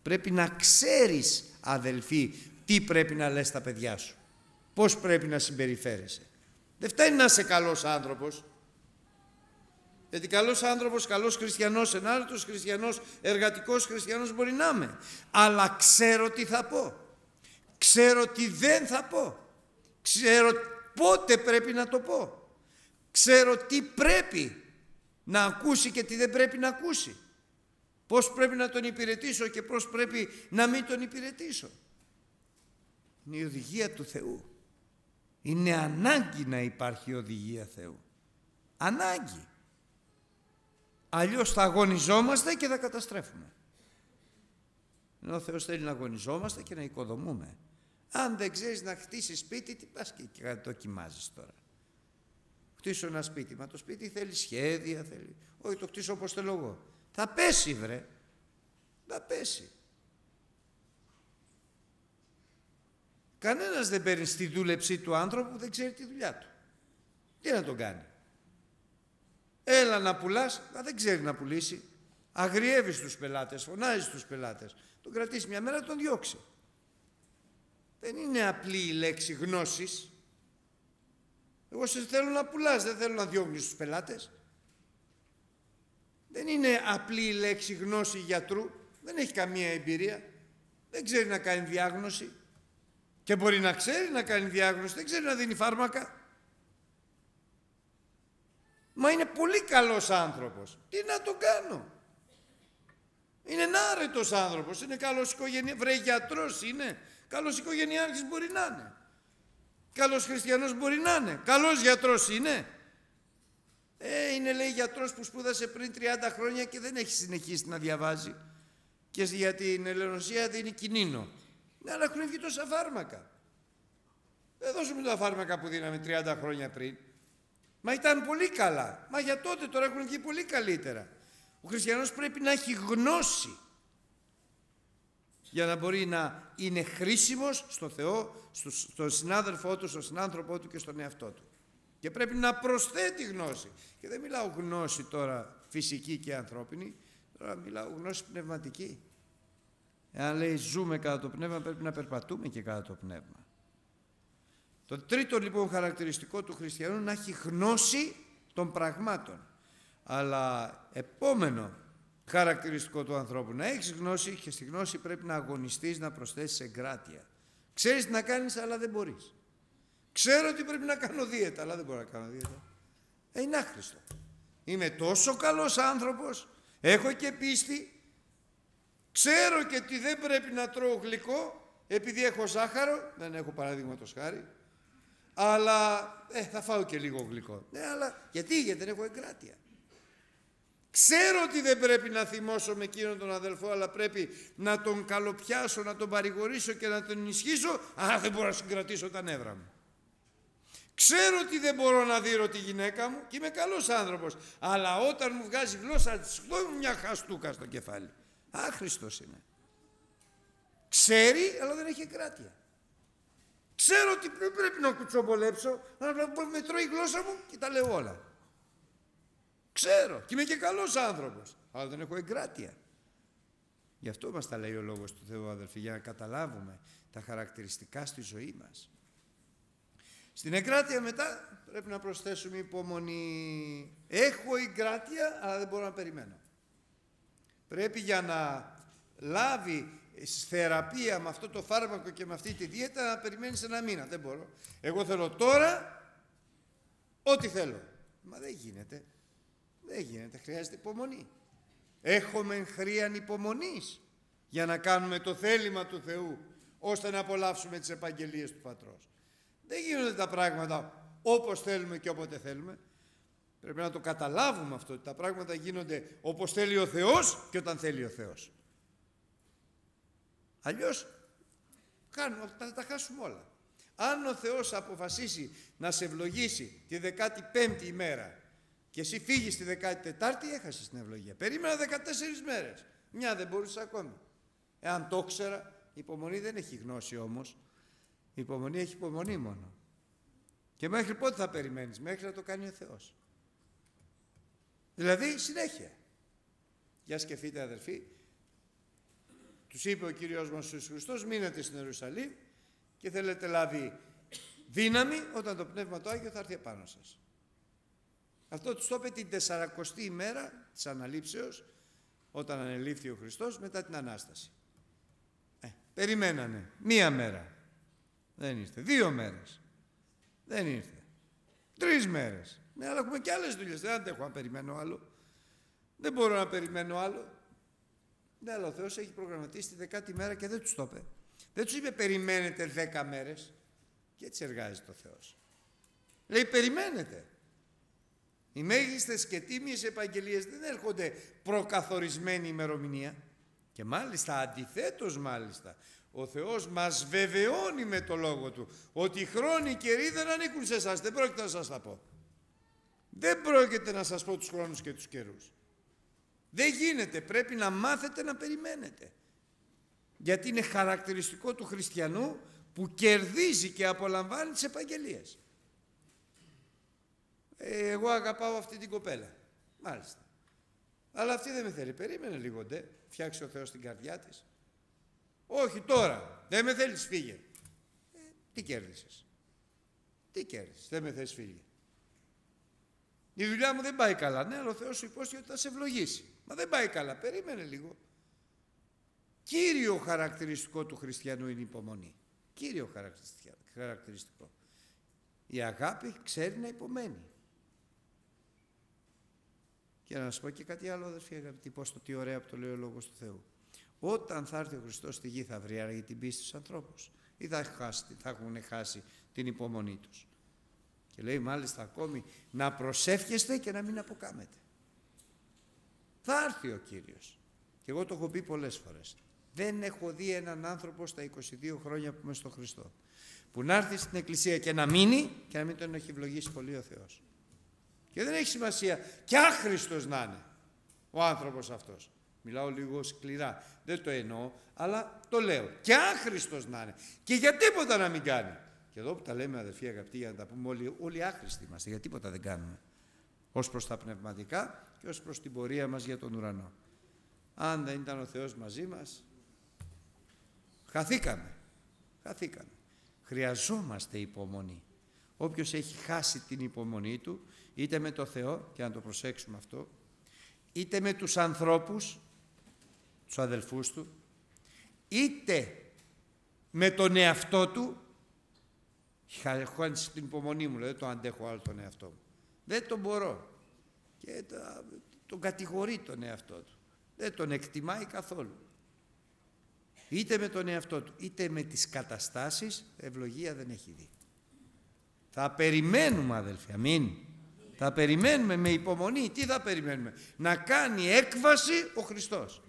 Πρέπει να ξέρεις, αδελφοί, τι πρέπει να λες στα παιδιά σου. Πώς πρέπει να συμπεριφέρεσαι. Δεν φτάνει να είσαι καλός άνθρωπος. Γιατί καλός άνθρωπος, καλός χριστιανός, ενάρετος χριστιανός, εργατικός χριστιανός μπορεί να είμαι. Αλλά ξέρω τι θα πω. Ξέρω τι δεν θα πω. Ξέρω πότε πρέπει να το πω. Ξέρω τι πρέπει να ακούσει και τι δεν πρέπει να ακούσει. Πώς πρέπει να τον υπηρετήσω και πώς πρέπει να μην τον υπηρετήσω. Είναι η οδηγία του Θεού. Είναι ανάγκη να υπάρχει οδηγία Θεού. Ανάγκη. Αλλιώς θα αγωνιζόμαστε και θα καταστρέφουμε. Ενώ ο Θεός θέλει να αγωνιζόμαστε και να οικοδομούμε. Αν δεν ξέρεις να χτίσεις σπίτι, τι πας και το κοιμάζεις τώρα. Χτίσω ένα σπίτι. Μα το σπίτι θέλει σχέδια, θέλει... Όχι, το χτίσω όπως θέλω εγώ. Θα πέσει βρε. Θα πέσει. Κανένας δεν παίρνει στη δούλεψή του άνθρωπου που δεν ξέρει τη δουλειά του. Τι να τον κάνει. Έλα να πουλάς, μα δεν ξέρει να πουλήσει. Αγριεύει στους πελάτες, φωνάζει στους πελάτες. Τον κρατήσει μια μέρα, τον διώξει. Δεν είναι απλή η λέξη γνώσης. Εγώ σε θέλω να πουλάς, δεν θέλω να διώχνεις τους πελάτες. Δεν είναι απλή η λέξη γνώση γιατρού. Δεν έχει καμία εμπειρία. Δεν ξέρει να κάνει διάγνωση. Και μπορεί να ξέρει να κάνει διάγνωση, δεν ξέρει να δίνει φάρμακα. Μα είναι πολύ καλός άνθρωπος. Τι να το κάνω; Είναι άρετος άνθρωπος, είναι καλός οικογενειά, βρε γιατρός είναι. Καλός οικογενειάρχης μπορεί να είναι. Καλός χριστιανός μπορεί να είναι. Καλός γιατρός είναι. Ε, είναι λέει γιατρός που σπούδασε πριν 30 χρόνια και δεν έχει συνεχίσει να διαβάζει. Και για την Ελληνοσία δίνει κινήνο. Ναι, αλλά έχουν βγει τόσα φάρμακα. Δεν δώσουμε τα φάρμακα που δίναμε 30 χρόνια πριν. Μα ήταν πολύ καλά. Μα για τότε τώρα έχουν βγει πολύ καλύτερα. Ο χριστιανός πρέπει να έχει γνώση για να μπορεί να είναι χρήσιμος στο Θεό, στον συνάδελφό του, στον συνάνθρωπό του και στον εαυτό του. Και πρέπει να προσθέτει γνώση. Και δεν μιλάω γνώση τώρα φυσική και ανθρώπινη, τώρα μιλάω γνώση πνευματική. Εάν λέει ζούμε κατά το πνεύμα πρέπει να περπατούμε και κατά το πνεύμα. Το τρίτο λοιπόν χαρακτηριστικό του χριστιανού είναι να έχει γνώση των πραγμάτων. Αλλά επόμενο χαρακτηριστικό του ανθρώπου να έχεις γνώση και στη γνώση πρέπει να αγωνιστείς να προσθέσεις εγκράτεια. Ξέρεις τι να κάνεις αλλά δεν μπορείς. Ξέρω ότι πρέπει να κάνω δίαιτα αλλά δεν μπορώ να κάνω δίαιτα. Ε, είναι άχρηστο. Είμαι τόσο καλός άνθρωπος, έχω και πίστη, ξέρω και ότι δεν πρέπει να τρώω γλυκό επειδή έχω ζάχαρο, δεν έχω παραδείγματος χάρη, αλλά ε, θα φάω και λίγο γλυκό. Ναι, αλλά γιατί, γιατί δεν έχω εγκράτεια. Ξέρω ότι δεν πρέπει να θυμώσω με εκείνον τον αδελφό, αλλά πρέπει να τον καλοπιάσω, να τον παρηγορήσω και να τον ενισχύσω, αλλά δεν μπορώ να συγκρατήσω τα νεύρα μου. Ξέρω ότι δεν μπορώ να δείρω τη γυναίκα μου και είμαι καλός άνθρωπος, αλλά όταν μου βγάζει γλώσσα, της μια χαστούκα στο κεφάλι. Άχρηστος είναι. Ξέρει, αλλά δεν έχει εγκράτεια. Ξέρω ότι δεν πρέπει να κουτσομπολέψω, αλλά με τρώει η γλώσσα μου και τα λέω όλα. Ξέρω και είμαι και καλός άνθρωπος, αλλά δεν έχω εγκράτεια. Γι' αυτό μας τα λέει ο Λόγος του Θεού αδελφοί, για να καταλάβουμε τα χαρακτηριστικά στη ζωή μας. Στην εγκράτεια μετά πρέπει να προσθέσουμε υπομονή. Έχω εγκράτεια, αλλά δεν μπορώ να περιμένω. Πρέπει για να λάβει θεραπεία με αυτό το φάρμακο και με αυτή τη δίαιτα να περιμένεις ένα μήνα. Δεν μπορώ. Εγώ θέλω τώρα ό,τι θέλω. Μα δεν γίνεται. Δεν γίνεται. Χρειάζεται υπομονή. Έχουμε χρίαν υπομονής για να κάνουμε το θέλημα του Θεού ώστε να απολαύσουμε τις επαγγελίες του Πατρός. Δεν γίνονται τα πράγματα όπως θέλουμε και όποτε θέλουμε. Πρέπει να το καταλάβουμε αυτό, ότι τα πράγματα γίνονται όπως θέλει ο Θεός και όταν θέλει ο Θεός. Αλλιώς θα τα χάσουμε όλα. Αν ο Θεός αποφασίσει να σε ευλογήσει τη 15η ημέρα και εσύ φύγεις τη 14η, έχασες την ευλογία. Περίμενα 14 μέρες. Μια δεν μπορούσε ακόμη. Εάν το ήξερα, η υπομονή δεν έχει γνώση όμως. Η υπομονή έχει υπομονή μόνο. Και μέχρι πότε θα περιμένεις, μέχρι να το κάνει ο Θεός. Δηλαδή συνέχεια. Για σκεφτείτε αδερφοί, τους είπε ο Κύριος μας ο Χριστός, μείνετε στην Ιερουσαλήμ και θέλετε λάβει δύναμη όταν το Πνεύμα το Άγιο θα έρθει επάνω σας. Αυτό τους το είπε την 40η ημέρα της Αναλήψεως, όταν ανελήφθη ο Χριστός μετά την Ανάσταση. Ε, περιμένανε μία μέρα. Δεν ήρθε. Δύο μέρες. Δεν ήρθε. Τρεις μέρες. Ναι, αλλά έχουμε και άλλες δουλειές. Δεν αντέχω να περιμένω άλλο. Δεν μπορώ να περιμένω άλλο. Ναι, αλλά ο Θεός έχει προγραμματίσει τη δεκάτη μέρα και δεν τους το είπε. Δεν τους είπε περιμένετε δέκα μέρες. Και έτσι εργάζεται ο Θεός. Λέει περιμένετε. Οι μέγιστες και τίμιες επαγγελίες δεν έρχονται προκαθορισμένη ημερομηνία. Και μάλιστα, αντιθέτως μάλιστα, ο Θεός μας βεβαιώνει με το Λόγο Του ότι οι χρόνοι καιροί δεν ανήκουν σε εσάς. Δεν πρόκειται να σας τα πω. Δεν πρόκειται να σας πω τους χρόνους και τους καιρούς. Δεν γίνεται. Πρέπει να μάθετε να περιμένετε. Γιατί είναι χαρακτηριστικό του χριστιανού που κερδίζει και απολαμβάνει τις επαγγελίες. Ε, εγώ αγαπάω αυτή την κοπέλα. Μάλιστα. Αλλά αυτή δεν με θέλει. Περίμενε λίγο ντε. Φτιάξει ο Θεός την καρδιά της. Όχι τώρα. Δεν με θέλεις φύγε. Ε, τι κέρδισες. Τι κέρδισες. Δεν με θέλεις φύγε. Η δουλειά μου δεν πάει καλά. Ναι, αλλά ο Θεός σου υπόσχεται ότι θα σε ευλογήσει. Μα δεν πάει καλά. Περίμενε λίγο. Κύριο χαρακτηριστικό του χριστιανού είναι η υπομονή. Κύριο χαρακτηριστικό. Η αγάπη ξέρει να υπομένει. Και να σας πω και κάτι άλλο αδερφοί αγαπητοί, πώς το τι ωραία που το λέει ο Λόγος του Θεού. Όταν θα έρθει ο Χριστός στη γη θα βρει άραγε την πίστη στους ανθρώπους ή θα, χάσει, θα έχουν χάσει την υπομονή τους. Και λέει μάλιστα ακόμη να προσεύχεστε και να μην αποκάμετε. Θα έρθει ο Κύριος. Και εγώ το έχω πει πολλές φορές. Δεν έχω δει έναν άνθρωπο στα 22 χρόνια που είμαι στο Χριστό που να έρθει στην Εκκλησία και να μείνει και να μην τον έχει ευλογήσει πολύ ο Θεός. Και δεν έχει σημασία και άχρηστος να είναι ο άνθρωπος αυτός. Μιλάω λίγο σκληρά, δεν το εννοώ, αλλά το λέω. Και άχρηστος να είναι. Και για τίποτα να μην κάνει. Και εδώ που τα λέμε αδερφοί αγαπητοί, για να τα πούμε όλοι, όλοι άχρηστοι είμαστε, για τίποτα δεν κάνουμε. Ως προς τα πνευματικά και ως προς την πορεία μας για τον ουρανό. Αν δεν ήταν ο Θεός μαζί μας, χαθήκαμε. Χαθήκαμε. Χρειαζόμαστε υπομονή. Όποιος έχει χάσει την υπομονή του, είτε με το Θεό, και να το προσέξουμε αυτό, είτε με τους ανθρώπους, τους αδελφούς του, είτε με τον εαυτό του, έχω την υπομονή μου, δεν το αντέχω άλλο τον εαυτό μου. Δεν τον μπορώ. Και τον κατηγορεί τον εαυτό του. Δεν τον εκτιμάει καθόλου. Είτε με τον εαυτό του, είτε με τις καταστάσεις, ευλογία δεν έχει δει. Θα περιμένουμε αδελφοί, αμήν. Θα περιμένουμε με υπομονή. Τι θα περιμένουμε; Να κάνει έκβαση ο Χριστός.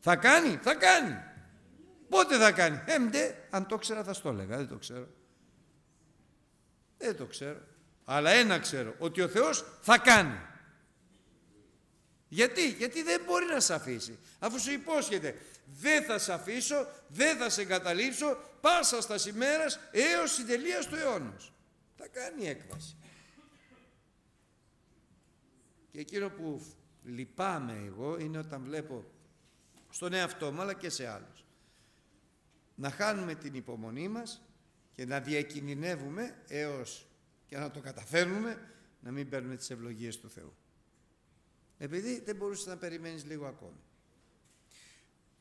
Θα κάνει, θα κάνει. Πότε θα κάνει; Έμπτε, αν το ξέρα θα στο έλεγα, δεν το ξέρω. Δεν το ξέρω. Αλλά ένα ξέρω, ότι ο Θεός θα κάνει. Γιατί, γιατί δεν μπορεί να σε αφήσει. Αφού σου υπόσχεται, δεν θα σε αφήσω, δεν θα σε εγκαταλείψω, πάσα στα ημέρας έως συντελείας του αιώνος. Θα κάνει έκβαση. Και εκείνο που λυπάμαι εγώ είναι όταν βλέπω στον εαυτό μου αλλά και σε άλλους να χάνουμε την υπομονή μας και να διακινδυνεύουμε έως και να το καταφέρνουμε να μην παίρνουμε τις ευλογίες του Θεού. Επειδή δεν μπορούσες να περιμένεις λίγο ακόμη.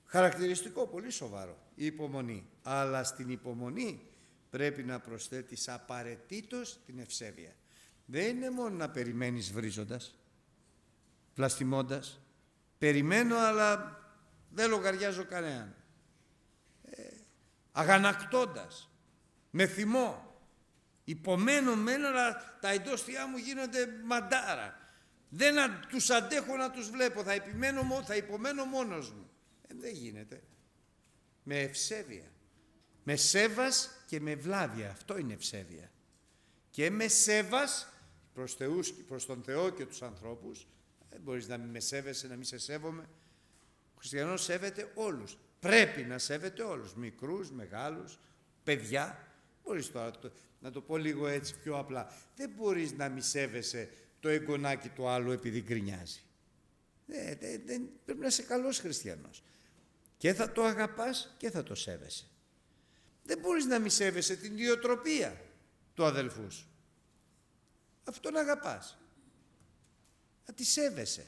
Χαρακτηριστικό, πολύ σοβαρό, η υπομονή. Αλλά στην υπομονή πρέπει να προσθέτεις απαραίτητος την ευσέβεια. Δεν είναι μόνο να περιμένεις βρίζοντας, βλαστημώντας. Περιμένω αλλά δεν λογαριάζω κανέναν. Ε, αγανακτώντας, με θυμό. Υπομένω μένω αλλά τα εντόστια μου γίνονται μαντάρα. Δεν α, τους αντέχω να τους βλέπω, θα, επιμένω, θα υπομένω μόνος μου. Ε, δεν γίνεται. Με ευσέβεια. Με σέβας και με βλάβεια. Αυτό είναι ευσέβεια. Και με σέβας προς, θεούς, προς τον Θεό και τους ανθρώπους. Δεν μπορείς να μην με σέβεσαι, να μην σε σέβομαι. Ο χριστιανός σέβεται όλους. Πρέπει να σέβεται όλους. Μικρούς, μεγάλους, παιδιά. Μπορείς τώρα να το πω λίγο έτσι πιο απλά. Δεν μπορείς να μη σέβεσαι το εγγονάκι του άλλου επειδή γκρινιάζει. Δεν, δεν, δεν, πρέπει να είσαι καλός χριστιανός. Και θα το αγαπάς και θα το σέβεσαι. Δεν μπορείς να μη σέβεσαι την ιδιοτροπία του αδελφού σου. Αυτόν αγαπάς. Να τη σέβεσαι.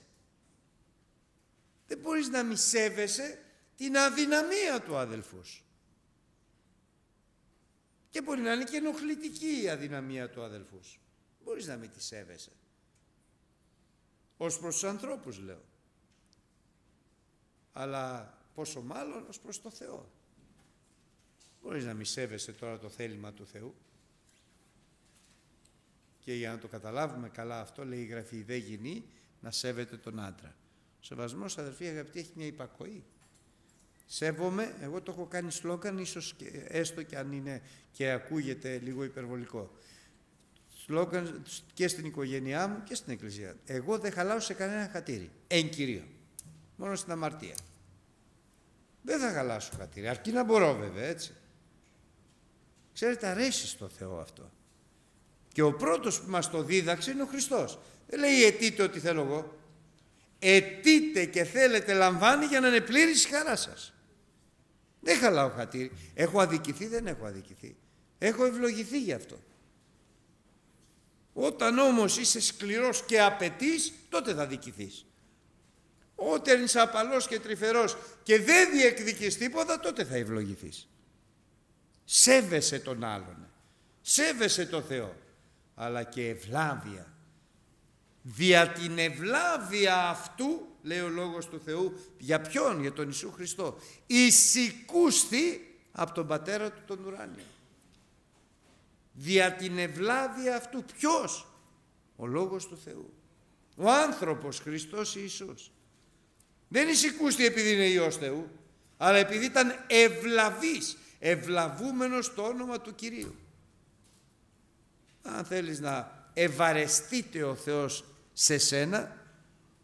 Δεν μπορείς να μη σέβεσαι την αδυναμία του αδελφού σου. Και μπορεί να είναι και ενοχλητική η αδυναμία του αδελφού σου. Μπορείς να μην τη σέβεσαι. Ως προς τους ανθρώπους λέω. Αλλά πόσο μάλλον ως προς το Θεό. Μπορείς να μη σέβεσαι τώρα το θέλημα του Θεού. Και για να το καταλάβουμε καλά αυτό λέει η Γραφή δεν γίνει να σέβεται τον άντρα. Ο σεβασμός αδερφοί αγαπητοί έχει μια υπακοή. Σέβομαι, εγώ το έχω κάνει σλόγκαν ίσως και, έστω και αν είναι και ακούγεται λίγο υπερβολικό. Σλόγκαν και στην οικογένειά μου και στην εκκλησία. Εγώ δεν χαλάω σε κανένα χατήρι. Εν κυρίω. Μόνο στην αμαρτία. Δεν θα χαλάσω χατήρι. Αρκεί να μπορώ βέβαια έτσι. Ξέρετε αρέσει στο Θεό αυτό. Και ο πρώτος που μας το δίδαξε είναι ο Χριστός. Δεν λέει αιτείτε ό,τι θέλω εγώ. Αιτείτε και θέλετε λαμβάνει για να είναι πλήρης η χαρά σας. Δεν χαλάω χατήρι. Έχω αδικηθεί, δεν έχω αδικηθεί. Έχω ευλογηθεί γι' αυτό. Όταν όμως είσαι σκληρός και απαιτείς, τότε θα δικηθείς. Όταν είσαι απαλός και τρυφερός και δεν διεκδικείς τίποτα, τότε θα ευλογηθείς. Σέβεσαι τον άλλον. Σέβεσαι το Θεό. Αλλά και ευλάβεια. Δια την ευλάβεια αυτού, λέει ο Λόγος του Θεού, για ποιον, για τον Ιησού Χριστό, εισηκούστη από τον Πατέρα του τον ουράνιο. Δια την ευλάβεια αυτού, ποιος, ο Λόγος του Θεού. Ο άνθρωπος Χριστός Ιησούς. Δεν εισηκούστη επειδή είναι Υιός Θεού, αλλά επειδή ήταν ευλαβής, ευλαβούμενος στο όνομα του Κυρίου. Αν θέλεις να ευαρεστείτε ο Θεός σε σένα,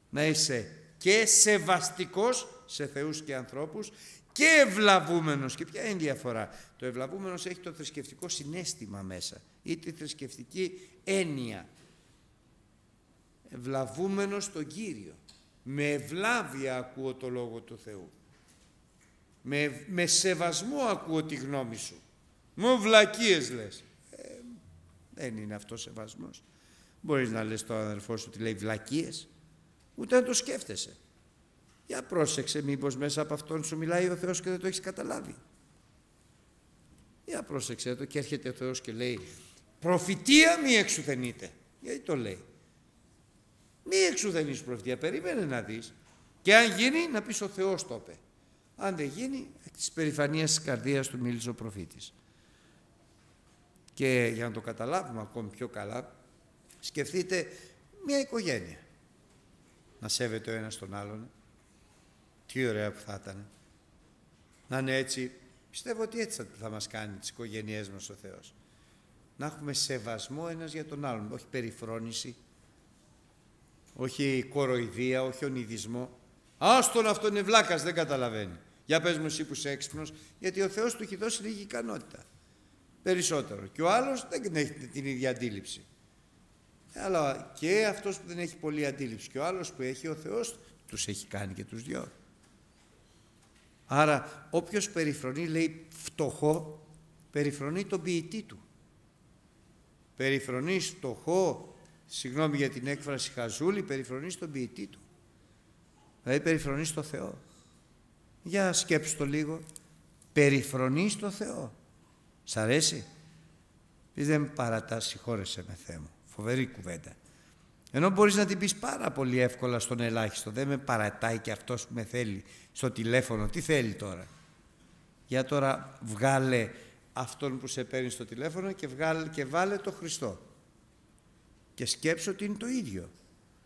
να είσαι και σεβαστικός σε θεούς και ανθρώπους και ευλαβούμενος. Και ποια είναι η διαφορά; Το ευλαβούμενος έχει το θρησκευτικό συνέστημα μέσα ή τη θρησκευτική έννοια. Ευλαβούμενος τον Κύριο. Με ευλάβεια ακούω το Λόγο του Θεού. Με, με σεβασμό ακούω τη γνώμη σου. Μου βλακίες λες. Ε, δεν είναι αυτός σεβασμός. Μπορείς να λες τον αδερφό σου ότι λέει βλακίες. Ούτε να το σκέφτεσαι. Για πρόσεξε μήπως μέσα από αυτόν σου μιλάει ο Θεός και δεν το έχεις καταλάβει. Για πρόσεξε το και έρχεται ο Θεός και λέει προφητεία μη εξουθενείτε. Γιατί το λέει. Μη εξουθενείς προφητεία. Περίμενε να δεις. Και αν γίνει να πεις ο Θεός το είπε. Αν δεν γίνει, εκ της περηφανίας της καρδίας του μίλησε ο προφήτης. Και για να το καταλάβουμε ακόμη πιο καλά, σκεφτείτε μια οικογένεια. Να σέβεται ο ένας τον άλλον. Τι ωραία που θα ήταν. Να είναι έτσι. Πιστεύω ότι έτσι θα μας κάνει τις οικογένειές μας ο Θεός. Να έχουμε σεβασμό ένας για τον άλλον. Όχι περιφρόνηση. Όχι κοροϊδία, όχι ονειδισμό. Άστον αυτό είναι βλάκας, δεν καταλαβαίνει. Για πες μου εσύ που είσαι έξυπνος, γιατί ο Θεός του έχει δώσει λίγη ικανότητα. Περισσότερο. Και ο άλλος δεν έχει την ίδια αντίληψη. Αλλά και αυτός που δεν έχει πολλή αντίληψη και ο άλλος που έχει ο Θεός τους έχει κάνει και τους δυο. Άρα όποιος περιφρονεί λέει φτωχό, περιφρονεί τον ποιητή του. Περιφρονεί φτωχό, συγγνώμη για την έκφραση χαζούλη, περιφρονεί τον ποιητή του. Δηλαδή περιφρονείς το Θεό. Για σκέψου το λίγο. Περιφρονείς το Θεό. Σ' αρέσει; Πει δεν παρατάς, συγχώρεσαι με Θεό μου. Φοβερή κουβέντα. Ενώ μπορείς να την πεις πάρα πολύ εύκολα στον ελάχιστο. Δεν με παρατάει και αυτός που με θέλει στο τηλέφωνο. Τι θέλει τώρα; Για τώρα βγάλε αυτόν που σε παίρνει στο τηλέφωνο και, βγάλε, και βάλε το Χριστό. Και σκέψω ότι είναι το ίδιο.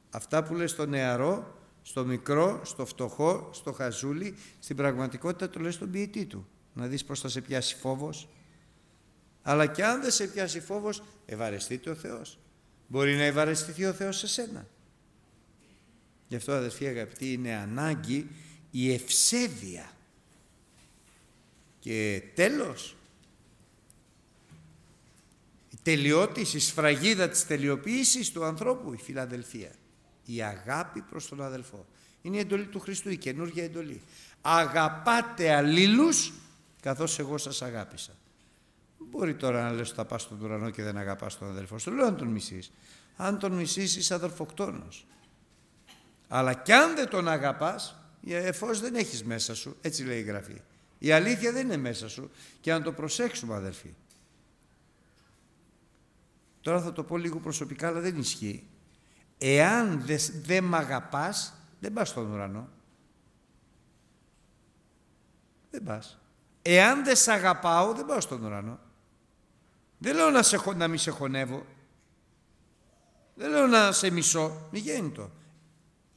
Αυτά που λες στο νεαρό, στο μικρό, στο φτωχό, στο χαζούλι, στην πραγματικότητα το λες στον ποιητή του. Να δεις πώς θα σε πιάσει φόβος. Αλλά και αν δεν σε πιάσει φόβος, ευαρεστείτε ο Θεός. Μπορεί να ευαρεστηθεί ο Θεός σε σένα. Γι' αυτό αδερφοί αγαπητοί είναι ανάγκη η ευσέβεια. Και τέλος, η τελειότηση, η σφραγίδα της τελειοποίησης του ανθρώπου, η φιλαδελφία. Η αγάπη προς τον αδελφό. Είναι η εντολή του Χριστού, η καινούργια εντολή. Αγαπάτε αλλήλους καθώς εγώ σας αγάπησα. Μπορεί τώρα να λες ότι θα πας στον ουρανό και δεν αγαπάς τον αδελφό σου. Λέω αν τον μισείς. Αν τον μισείς είσαι αδελφοκτόνος. Αλλά κι αν δεν τον αγαπάς, εφόσον δεν έχεις μέσα σου, έτσι λέει η Γραφή. Η αλήθεια δεν είναι μέσα σου και αν το προσέξουμε αδελφοί. Τώρα θα το πω λίγο προσωπικά, αλλά δεν ισχύει. Εάν δεν δε μ' αγαπάς, δεν πας στον ουρανό. Δεν πας. Εάν δεν σ' αγαπάω, δεν πάω στον ουρανό. Δεν λέω να, σε, να μη σε χωνεύω. Δεν λέω να σε μισώ. Μη γέννητο.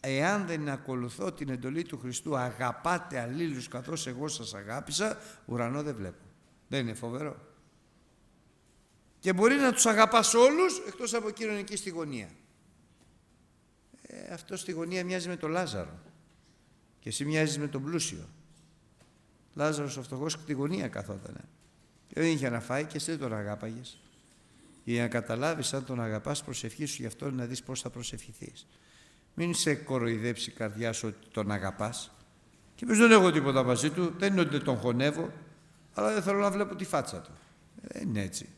Εάν δεν ακολουθώ την εντολή του Χριστού αγαπάτε αλλήλους καθώς εγώ σας αγάπησα, ουρανό δεν βλέπω. Δεν είναι φοβερό. Και μπορεί να τους αγαπάς όλους εκτός από εκείνον εκεί στη γωνία. Ε, αυτό στη γωνία μοιάζει με τον Λάζαρο. Και εσύ μοιάζεις με τον πλούσιο. Λάζαρος ο φτωχός στη γωνία καθότανε. Και δεν είχε να φάει και εσύ δεν τον αγάπαγες. Για να καταλάβεις αν τον αγαπάς προσευχή σου γι' αυτό να δεις πώς θα προσευχηθείς. Μην σε κοροϊδέψει η καρδιά σου ότι τον αγαπάς. Και πες δεν έχω τίποτα μαζί του, δεν είναι ότι δεν τον χωνεύω, αλλά δεν θέλω να βλέπω τη φάτσα του. Δεν είναι έτσι.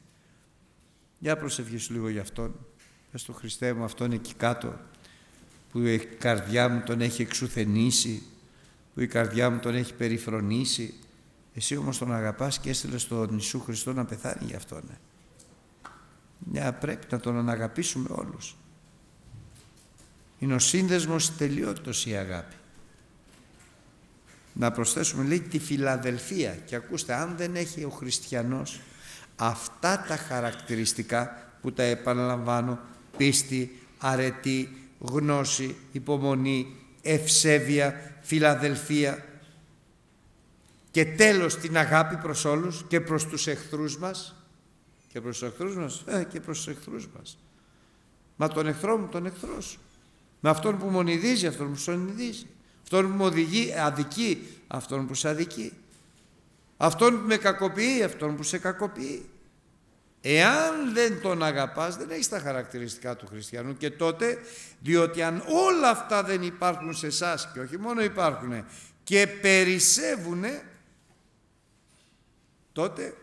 Για προσευχήσου λίγο γι' αυτόν. Πες του Χριστέ μου αυτόν εκεί κάτω που η καρδιά μου τον έχει εξουθενήσει, που η καρδιά μου τον έχει περιφρονήσει, εσύ όμως τον αγαπάς και έστειλε στον Ιησού Χριστό να πεθάνει για αυτόν. Ναι. Μια πρέπει να τον αναγαπήσουμε όλους. Είναι ο σύνδεσμος τελειότητος η αγάπη. Να προσθέσουμε λέει τη φιλαδελφία και ακούστε αν δεν έχει ο χριστιανός αυτά τα χαρακτηριστικά που τα επαναλαμβάνω πίστη, αρετή, γνώση, υπομονή, ευσέβεια, φιλαδελφία και τέλος την αγάπη προς όλους και προς τους εχθρούς μας και προς τους εχθρούς μας, ε, και προς τους εχθρούς μας. Μα τον εχθρό μου, τον εχθρό σου. Με αυτόν που μονιδίζει, αυτόν που σονιδίζει. Αυτόν που με οδηγεί, αδικεί, αυτόν που σε αδικεί. Αυτόν που με κακοποιεί, αυτόν που σε κακοποιεί. Εάν δεν τον αγαπάς, δεν έχεις τα χαρακτηριστικά του χριστιανού και τότε, διότι αν όλα αυτά δεν υπάρχουν σε εσάς και όχι μόνο υπάρχουν και περισσεύουν, τότε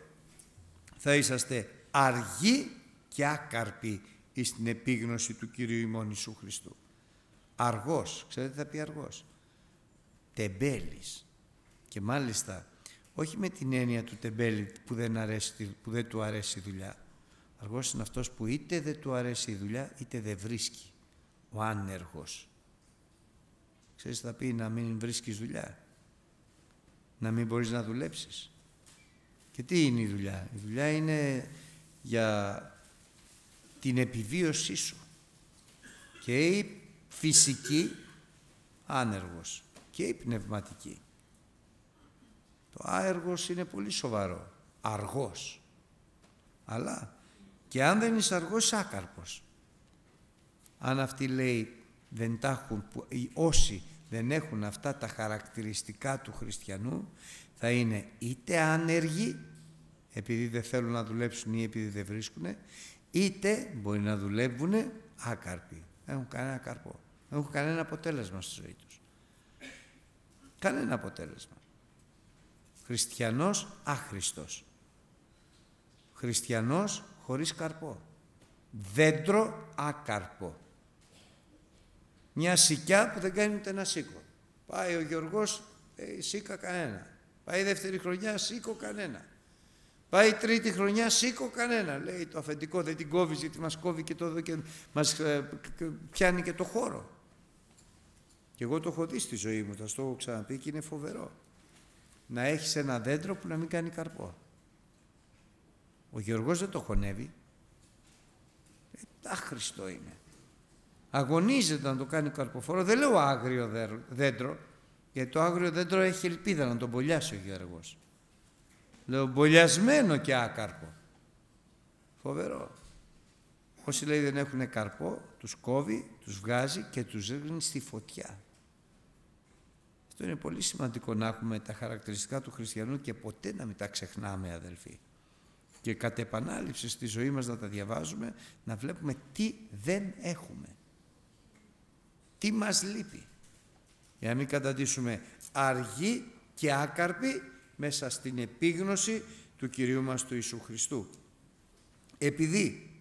θα είσαστε αργοί και άκαρποι στην επίγνωση του Κυρίου ημών Ιησού Χριστού. Αργός, ξέρετε τι θα πει αργός; Τεμπέλης. Και μάλιστα όχι με την έννοια του τεμπέλη που δεν, αρέσει, που δεν του αρέσει η δουλειά. Αργός είναι αυτός που είτε δεν του αρέσει η δουλειά είτε δεν βρίσκει. Ο άνεργος. Ξέρεις θα πει να μην βρίσκεις δουλειά; Να μην μπορείς να δουλέψεις; Και τι είναι η δουλειά; Η δουλειά είναι για την επιβίωσή σου. Και η φυσική άνεργος και η πνευματική. Το άεργος είναι πολύ σοβαρό, αργός. Αλλά και αν δεν είσαι αργός, άκαρπος. Αν αυτοί λέει δεν τα έχουν, όσοι δεν έχουν αυτά τα χαρακτηριστικά του χριστιανού, θα είναι είτε άνεργοι, επειδή δεν θέλουν να δουλέψουν ή επειδή δεν βρίσκουν, είτε μπορεί να δουλεύουν άκαρποι. Δεν έχουν κανένα καρπό. Δεν έχουν κανένα αποτέλεσμα στη ζωή τους. Κανένα αποτέλεσμα. Χριστιανός άχρηστος. Χριστιανός χωρίς καρπό. Δέντρο άκαρπο. Μια σικιά που δεν κάνει ούτε ένα σίκο. Πάει ο Γιώργος, ε, σίκα κανένα. Πάει δεύτερη χρονιά, σίκο κανένα. Πάει τρίτη χρονιά, σήκω κανένα. Λέει το αφεντικό δεν την κόβει γιατί μας κόβει και το και μας ε, πιάνει και το χώρο. Και εγώ το έχω δει στη ζωή μου, θα το έχω ξαναπεί και είναι φοβερό. Να έχεις ένα δέντρο που να μην κάνει καρπό. Ο Γιώργος δεν το χωνεύει. Ε, άχρηστο είναι. Αγωνίζεται να το κάνει καρποφόρο. Δεν λέω άγριο δέντρο, γιατί το άγριο δέντρο έχει ελπίδα να τον πολιάσει ο Γιώργος. Λέω μπολιασμένο και άκαρπο. Φοβερό. Όσοι λέει δεν έχουν καρπό, τους κόβει, τους βγάζει και τους ρίχνει στη φωτιά. Αυτό είναι πολύ σημαντικό να έχουμε τα χαρακτηριστικά του χριστιανού και ποτέ να μην τα ξεχνάμε αδελφοί. Και κατ' επανάληψη στη ζωή μας να τα διαβάζουμε, να βλέπουμε τι δεν έχουμε. Τι μας λείπει. Για να μην καταντήσουμε αργοί και άκαρποι μέσα στην επίγνωση του Κυρίου μας του Ιησού Χριστού. Επειδή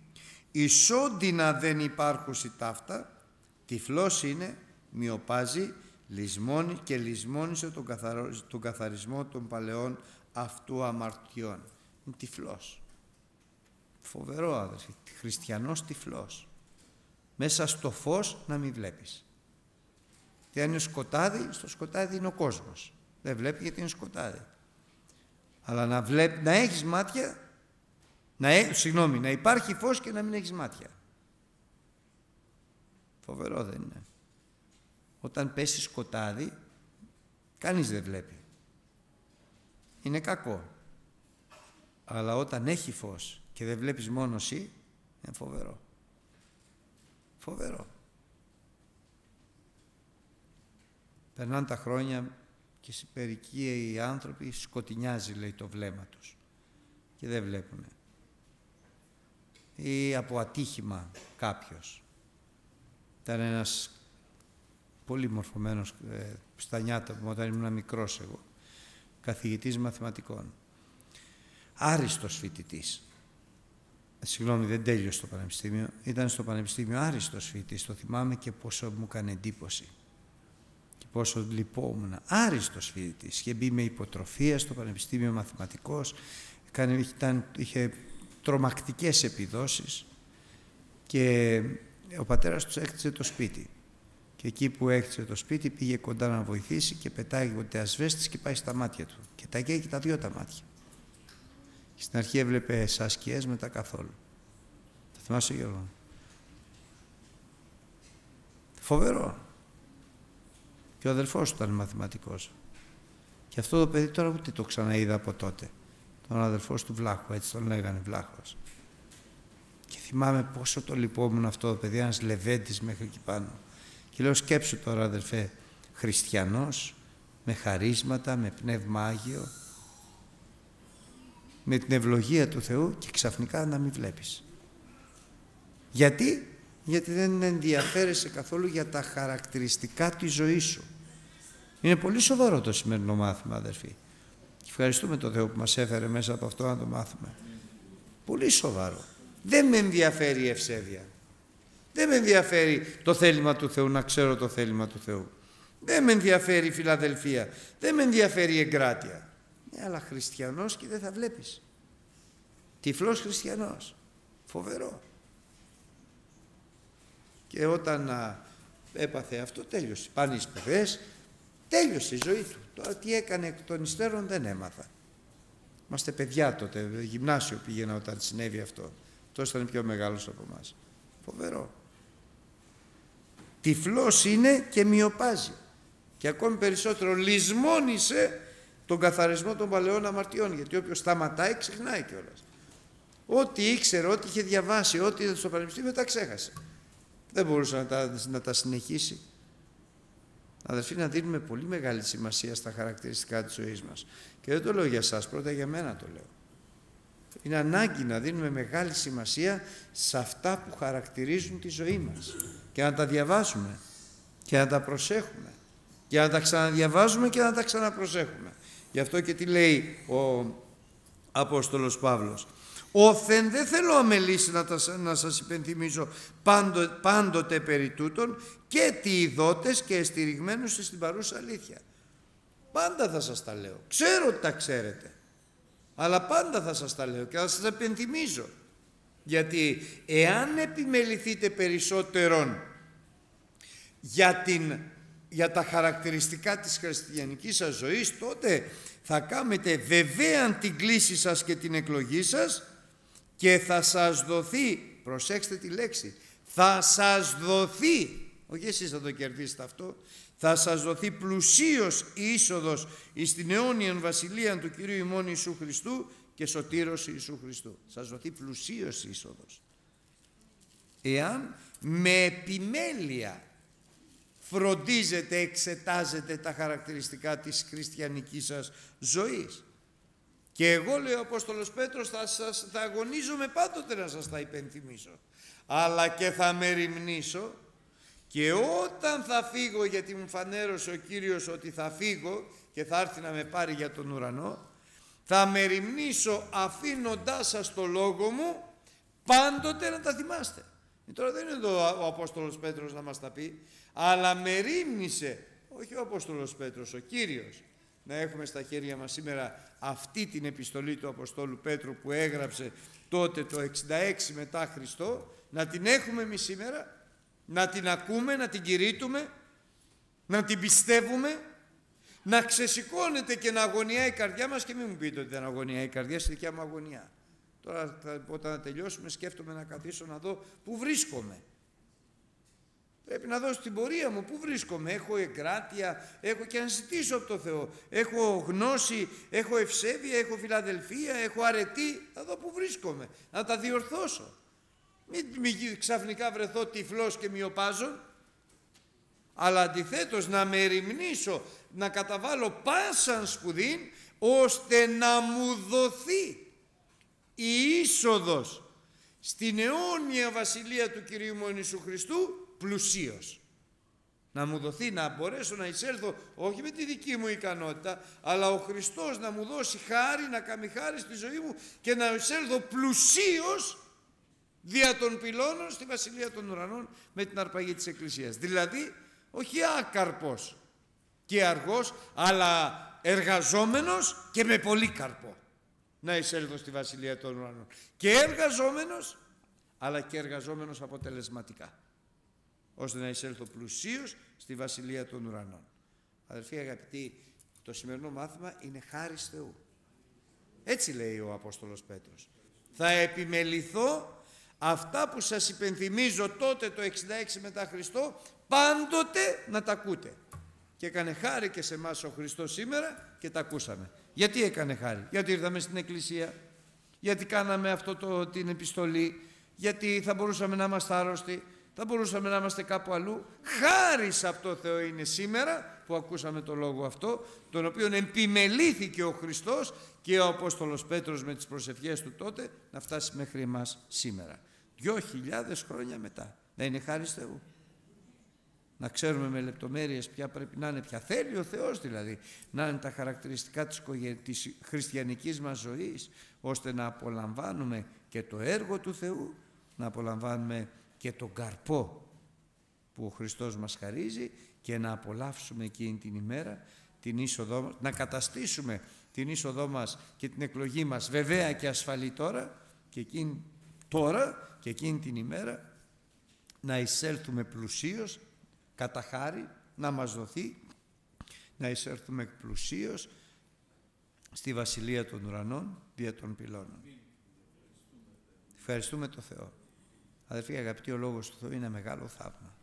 ισόντινα δεν υπάρχουν ταύτα, τυφλός είναι, μειοπάζει, λησμόνει και λησμόνισε τον, τον καθαρισμό των παλαιών αυτού αμαρτιών. Είναι τυφλός. Φοβερό αδερφή, χριστιανός τυφλός. Μέσα στο φως να μην βλέπεις. Τι αν είναι σκοτάδι, στο σκοτάδι είναι ο κόσμος. Δεν βλέπει γιατί είναι σκοτάδι. Αλλά να, βλέπ, να έχεις μάτια, να, έ, συγγνώμη, να υπάρχει φως και να μην έχεις μάτια. Φοβερό δεν είναι. Όταν πέσεις σκοτάδι, κανείς δεν βλέπει. Είναι κακό. Αλλά όταν έχει φως και δεν βλέπεις μόνος εσύ, είναι φοβερό. Φοβερό. Περνάνε τα χρόνια και μερικοί οι άνθρωποι σκοτεινιάζει λέει το βλέμμα τους και δεν βλέπουν. Ή από ατύχημα κάποιος. Ήταν ένας πολύ μορφωμένος ε, στα νιάτα μου όταν ήμουν μικρός εγώ, καθηγητής μαθηματικών. Άριστος φοιτητής. Ε, συγγνώμη, δεν τέλειωσε το πανεπιστήμιο. Ήταν στο πανεπιστήμιο άριστος φοιτητής, το θυμάμαι και πόσο μου έκανε εντύπωση πόσο λυπόμουν. Άριστος φοιτητής. Είχε μπει με υποτροφία στο Πανεπιστήμιο Μαθηματικός. Έκανε, ήταν, είχε τρομακτικές επιδόσεις και ο πατέρας τους έκτισε το σπίτι. Και εκεί που έκτισε το σπίτι πήγε κοντά να βοηθήσει και πετάει ο ασβέστης και πάει στα μάτια του. Και τα καίει και τα δύο τα μάτια. Και στην αρχή έβλεπε σάσκιες μετά καθόλου. Θα θυμάσαι Γιώργο; Φοβερό. Και ο αδελφός του ήταν μαθηματικός. Και αυτό το παιδί τώρα ούτε το ξαναείδα από τότε. Τον αδελφός του Βλάχου, έτσι τον λέγανε Βλάχος. Και θυμάμαι πόσο το λυπόμουν αυτό το παιδί, ένας λεβέντης μέχρι εκεί πάνω. Και Και λέω σκέψου τώρα αδερφέ, χριστιανός, με χαρίσματα, με πνεύμα Άγιο, με την ευλογία του Θεού και ξαφνικά να μην βλέπεις. Γιατί; Γιατί δεν ενδιαφέρεσαι καθόλου για τα χαρακτηριστικά της ζωής σου. Είναι πολύ σοβαρό το σημερινό μάθημα αδερφοί. Και ευχαριστούμε τον Θεό που μας έφερε μέσα από αυτό να το μάθουμε. Πολύ σοβαρό. Δεν με ενδιαφέρει η ευσέβεια. Δεν με ενδιαφέρει το θέλημα του Θεού, να ξέρω το θέλημα του Θεού. Δεν με ενδιαφέρει η φιλαδελφία. Δεν με ενδιαφέρει η εγκράτεια. Ναι, αλλά χριστιανός και δεν θα βλέπεις. Τυφλός χριστιανός. Φοβερό. Και όταν α, έπαθε αυτό τέλειωσε. Πάνε οι σπουδές, τέλειωσε η ζωή του. Τώρα τι έκανε εκ των υστέρων δεν έμαθα. Είμαστε παιδιά τότε, γυμνάσιο πήγαινα όταν συνέβη αυτό. Τόσο ήταν πιο μεγάλος από εμάς. Φοβερό. Τυφλός είναι και μειοπάζει. Και ακόμη περισσότερο λησμόνισε τον καθαρισμό των παλαιών αμαρτιών. Γιατί όποιος σταματάει ξεχνάει κιόλας. Ό,τι ήξερε, ό,τι είχε διαβάσει, ό,τι είδε στο πανεπιστήμιο τα ξέχασε. Δεν μπορούσε να τα, να τα συνεχίσει. Αδερφοί, να δίνουμε πολύ μεγάλη σημασία στα χαρακτηριστικά της ζωής μας. Και δεν το λέω για σας, πρώτα για μένα το λέω. Είναι ανάγκη να δίνουμε μεγάλη σημασία σε αυτά που χαρακτηρίζουν τη ζωή μας και να τα διαβάζουμε και να τα προσέχουμε και να τα ξαναδιαβάζουμε και να τα ξαναπροσέχουμε. Γι' αυτό και τι λέει ο Απόστολος Παύλος. Όθεν δεν θέλω αμελήσει να, τα, να σας υπενθυμίζω πάντο, πάντοτε περί τούτων και τι ειδότες και εστηριγμένους στην παρούσα αλήθεια. Πάντα θα σας τα λέω. Ξέρω ότι τα ξέρετε. Αλλά πάντα θα σας τα λέω και θα σας επενθυμίζω. Γιατί εάν επιμεληθείτε περισσότερον για, την, για τα χαρακτηριστικά της χριστιανικής σας ζωής, τότε θα κάνετε βεβαίαν την κλίση σας και την εκλογή σας και θα σας δοθεί, προσέξτε τη λέξη, θα σας δοθεί, όχι εσείς θα το κερδίσετε αυτό, θα σας δοθεί πλουσίως η είσοδος εις την αιώνια βασιλεία του Κυρίου ημών Ιησού Χριστού και σωτήρος Ιησού Χριστού. Σας δοθεί πλουσίως η είσοδος. Εάν με επιμέλεια φροντίζετε, εξετάζετε τα χαρακτηριστικά της χριστιανικής σας ζωής. Και εγώ, λέει ο Απόστολος Πέτρος, θα, σας, θα αγωνίζομαι πάντοτε να σας τα υπενθυμίσω. Αλλά και θα με ρημνήσω και όταν θα φύγω, γιατί μου φανέρωσε ο Κύριος ότι θα φύγω και θα έρθει να με πάρει για τον ουρανό, θα με ρημνήσω αφήνοντάς σας το λόγο μου, πάντοτε να τα θυμάστε. Και τώρα δεν είναι εδώ ο Απόστολος Πέτρος να μας τα πει, αλλά με ρήμνησε, όχι ο Απόστολος Πέτρος, ο Κύριος, να έχουμε στα χέρια μας σήμερα αυτή την επιστολή του Αποστόλου Πέτρου που έγραψε τότε το 66 μετά Χριστό, να την έχουμε εμείς σήμερα να την ακούμε, να την κηρύττουμε, να την πιστεύουμε, να ξεσηκώνεται και να αγωνιά η καρδιά μας και μην μου πείτε ότι δεν αγωνιά η καρδιά, στη δικιά μου αγωνιά. Τώρα όταν θα τελειώσουμε σκέφτομαι να καθίσω να δω πού βρίσκομαι. Πρέπει να δω στην πορεία μου πού βρίσκομαι; Έχω εγκράτεια, έχω και να ζητήσω από το Θεό. Έχω γνώση, έχω ευσέβεια, έχω φιλαδελφία, έχω αρετή. Θα δω πού βρίσκομαι. Να τα διορθώσω. Μην, μην ξαφνικά βρεθώ τυφλός και μοιοπάζω, αλλά αντιθέτως να με ερημνήσω, να καταβάλω πάσαν σπουδήν, ώστε να μου δοθεί η είσοδος στην αιώνια βασιλεία του Κυρίου μου Ιησού Χριστού πλουσίως. Να μου δοθεί να μπορέσω να εισέλθω όχι με τη δική μου ικανότητα, αλλά ο Χριστός να μου δώσει χάρη, να κάνει χάρη στη ζωή μου και να εισέλθω πλουσίως δια των πυλώνων στη Βασιλεία των Ουρανών με την αρπαγή της Εκκλησίας. Δηλαδή, όχι άκαρπος και αργός, αλλά εργαζόμενος και με πολύ καρπό να εισέλθω στη Βασιλεία των Ουρανών. Και εργαζόμενος, αλλά και εργαζόμενος αποτελεσματικά, ώστε να εισέλθω πλουσίως στη Βασιλεία των Ουρανών. Αδερφοί αγαπητοί, το σημερινό μάθημα είναι χάρη Θεού. Έτσι λέει ο Απόστολος Πέτρος. Θα επιμεληθώ Αυτά που σας υπενθυμίζω τότε το 66 μετά Χριστό, πάντοτε να τα ακούτε. Και έκανε χάρη και σε εμάς ο Χριστός σήμερα και τα ακούσαμε. Γιατί έκανε χάρη, γιατί ήρθαμε στην Εκκλησία, γιατί κάναμε αυτό το, την επιστολή, γιατί θα μπορούσαμε να είμαστε άρρωστοι, θα μπορούσαμε να είμαστε κάπου αλλού. Χάρη από το Θεό είναι σήμερα που ακούσαμε το λόγο αυτό, τον οποίο επιμελήθηκε ο Χριστός και ο Απόστολος Πέτρος με τις προσευχές του τότε να φτάσει μέχρι εμάς σήμερα. Δυο χιλιάδες χρόνια μετά. Δεν είναι χάρη Θεού. Να ξέρουμε με λεπτομέρειες ποια πρέπει να είναι, ποια θέλει ο Θεός δηλαδή, να είναι τα χαρακτηριστικά της, της χριστιανικής μας ζωής, ώστε να απολαμβάνουμε και το έργο του Θεού, να απολαμβάνουμε και τον καρπό που ο Χριστός μας χαρίζει και να απολαύσουμε εκείνη την ημέρα την είσοδό μας, να καταστήσουμε την είσοδό μας και την εκλογή μας βεβαία και ασφαλή τώρα και εκείνη, τώρα και εκείνη την ημέρα να εισέλθουμε πλουσίως κατά χάρη να μας δοθεί να εισέλθουμε πλουσίως στη Βασιλεία των Ουρανών δια των πυλώνων. Ευχαριστούμε το Θεό. Αδερφοί αγαπητοί, ο Λόγος του Θεού είναι μεγάλο θαύμα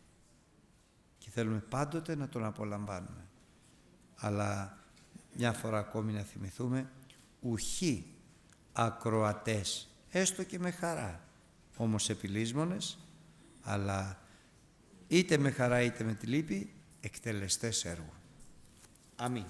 και θέλουμε πάντοτε να τον απολαμβάνουμε. Αλλά μια φορά ακόμη να θυμηθούμε ουχή ακροατές, έστω και με χαρά, όμως επιλύσμονες, αλλά είτε με χαρά είτε με τη λύπη, εκτελεστές έργου. Αμήν.